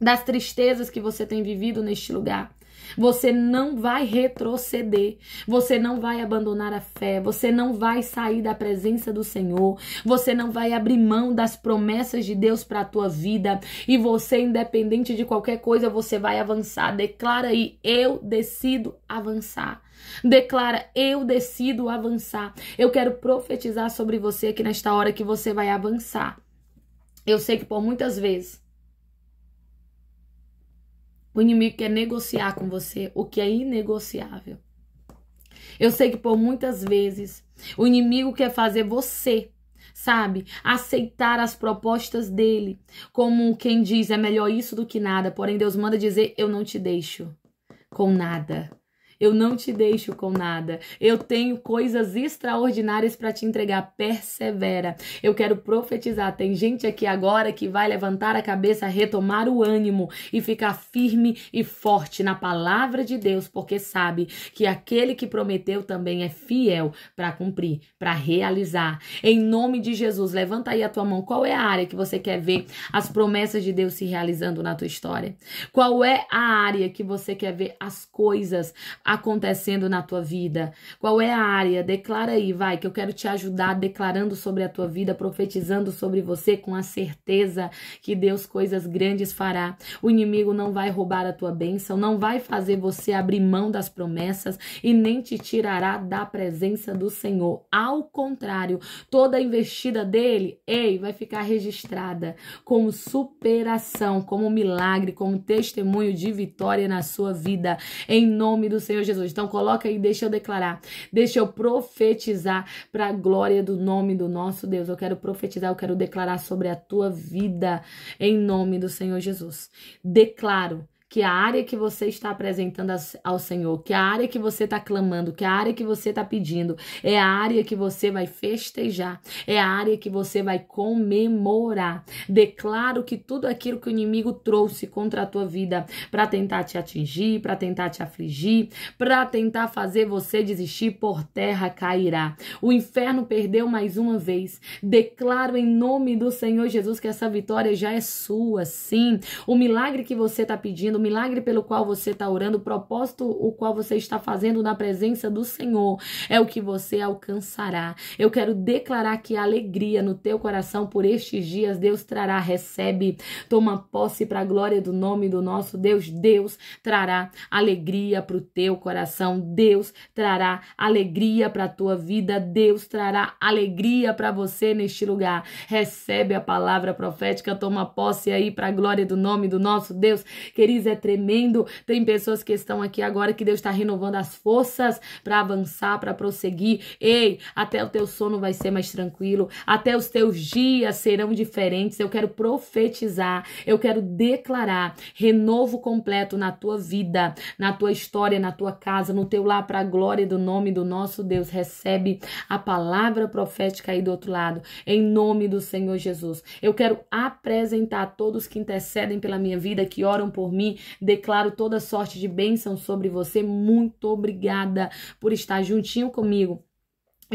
das tristezas que você tem vivido neste lugar, você não vai retroceder. Você não vai abandonar a fé. Você não vai sair da presença do Senhor. Você não vai abrir mão das promessas de Deus para a tua vida. E você, independente de qualquer coisa, você vai avançar. Declara aí: eu decido avançar. Declara, eu decido avançar. Eu quero profetizar sobre você aqui nesta hora que você vai avançar. Eu sei que por muitas vezes o inimigo quer negociar com você o que é inegociável. Eu sei que por muitas vezes o inimigo quer fazer você, sabe, aceitar as propostas dele, como quem diz é melhor isso do que nada, porém Deus manda dizer eu não te deixo com nada. Eu não te deixo com nada. Eu tenho coisas extraordinárias para te entregar. Persevera. Eu quero profetizar. Tem gente aqui agora que vai levantar a cabeça, retomar o ânimo e ficar firme e forte na palavra de Deus, porque sabe que aquele que prometeu também é fiel para cumprir, para realizar. Em nome de Jesus, levanta aí a tua mão. Qual é a área que você quer ver as promessas de Deus se realizando na tua história? Qual é a área que você quer ver as coisas acontecendo na tua vida? Qual é a área? Declara aí, vai, que eu quero te ajudar declarando sobre a tua vida, profetizando sobre você com a certeza que Deus coisas grandes fará. O inimigo não vai roubar a tua bênção, não vai fazer você abrir mão das promessas e nem te tirará da presença do Senhor. Ao contrário, toda investida dele, ei, vai ficar registrada como superação, como milagre, como testemunho de vitória na sua vida. Em nome do Senhor Senhor Jesus. Então coloca aí, deixa eu declarar, deixa eu profetizar para a glória do nome do nosso Deus. Eu quero profetizar, eu quero declarar sobre a tua vida em nome do Senhor Jesus. Declaro que a área que você está apresentando ao Senhor, que a área que você está clamando, que a área que você está pedindo, é a área que você vai festejar, é a área que você vai comemorar. Declaro que tudo aquilo que o inimigo trouxe contra a tua vida para tentar te atingir, para tentar te afligir, para tentar fazer você desistir, por terra cairá. O inferno perdeu mais uma vez. Declaro em nome do Senhor Jesus que essa vitória já é sua, sim. O milagre que você está pedindo o milagre pelo qual você está orando, o propósito o qual você está fazendo na presença do Senhor, é o que você alcançará. Eu quero declarar que a alegria no teu coração por estes dias Deus trará, recebe, toma posse para a glória do nome do nosso Deus. Deus trará alegria para o teu coração, Deus trará alegria para a tua vida, Deus trará alegria para você neste lugar. Recebe a palavra profética, toma posse aí para a glória do nome do nosso Deus. Queridos, é tremendo. Tem pessoas que estão aqui agora que Deus está renovando as forças para avançar, para prosseguir. Ei, até o teu sono vai ser mais tranquilo, até os teus dias serão diferentes. Eu quero profetizar, eu quero declarar renovo completo na tua vida, na tua história, na tua casa, no teu lar, para a glória do nome do nosso Deus. Recebe a palavra profética aí do outro lado, em nome do Senhor Jesus. Eu quero apresentar a todos que intercedem pela minha vida, que oram por mim, declaro toda sorte de bênção sobre você. Muito obrigada por estar juntinho comigo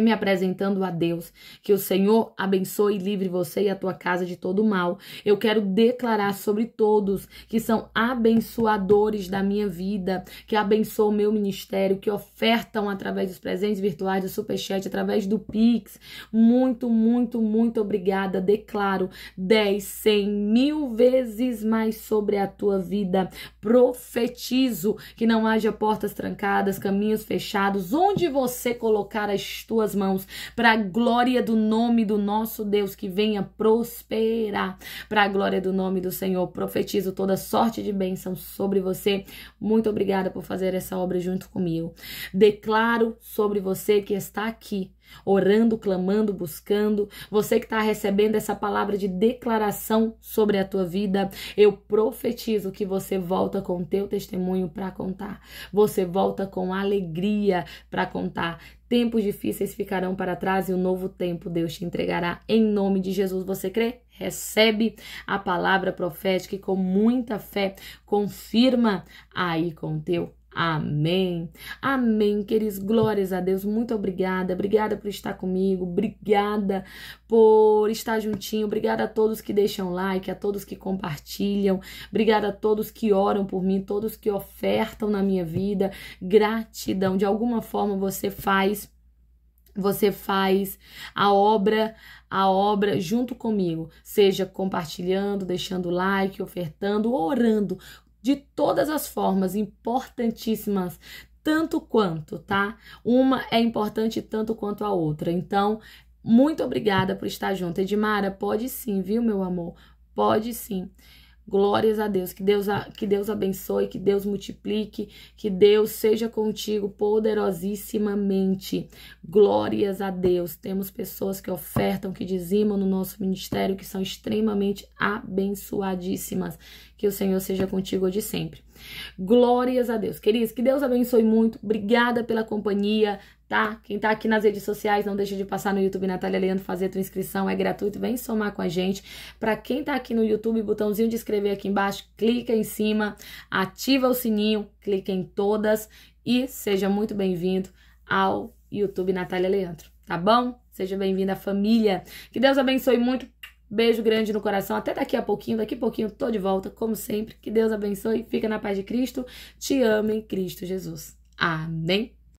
me apresentando a Deus. Que o Senhor abençoe e livre você e a tua casa de todo mal. Eu quero declarar sobre todos que são abençoadores da minha vida, que abençoam o meu ministério, que ofertam através dos presentes virtuais do Superchat, através do Pix. Muito, muito, muito obrigada. Declaro 10, 100, mil vezes mais sobre a tua vida. Profetizo que não haja portas trancadas, caminhos fechados, onde você colocar as tuas tuas mãos, para a glória do nome do nosso Deus, que venha prosperar, para a glória do nome do Senhor. Profetizo toda sorte de bênção sobre você. Muito obrigada por fazer essa obra junto comigo. Declaro sobre você que está aqui orando, clamando, buscando. Você que está recebendo essa palavra de declaração sobre a tua vida, eu profetizo que você volta com o teu testemunho para contar. Você volta com alegria para contar. Tempos difíceis ficarão para trás e um novo tempo Deus te entregará. Em nome de Jesus, você crê? Recebe a palavra profética e com muita fé confirma aí com o teu Amém. Amém, queridos. Glórias a Deus. Muito obrigada. Obrigada por estar comigo. Obrigada por estar juntinho. Obrigada a todos que deixam like, a todos que compartilham. Obrigada a todos que oram por mim, todos que ofertam na minha vida. Gratidão. De alguma forma você faz você faz a obra, a obra junto comigo, seja compartilhando, deixando like, ofertando, orando, de todas as formas importantíssimas, tanto quanto, tá? Uma é importante tanto quanto a outra. Então, muito obrigada por estar junto. Edmara, pode sim, viu, meu amor? Pode sim. Glórias a Deus. Que Deus, que Deus abençoe, que Deus multiplique, que Deus seja contigo poderosíssimamente. Glórias a Deus. Temos pessoas que ofertam, que dizimam no nosso ministério, que são extremamente abençoadíssimas. Que o Senhor seja contigo de sempre. Glórias a Deus. Queridos, que Deus abençoe muito. Obrigada pela companhia tá? Quem tá aqui nas redes sociais, não deixa de passar no YouTube Natália Leandro, fazer a tua inscrição, é gratuito, vem somar com a gente. Para quem tá aqui no YouTube, botãozinho de inscrever aqui embaixo, clica em cima, ativa o sininho, clica em todas e seja muito bem-vindo ao YouTube Natália Leandro, tá bom? Seja bem-vindo à família. Que Deus abençoe muito. Beijo grande no coração. Até daqui a pouquinho. Daqui a pouquinho tô de volta, como sempre. Que Deus abençoe. Fica na paz de Cristo. Te amo em Cristo Jesus. Amém.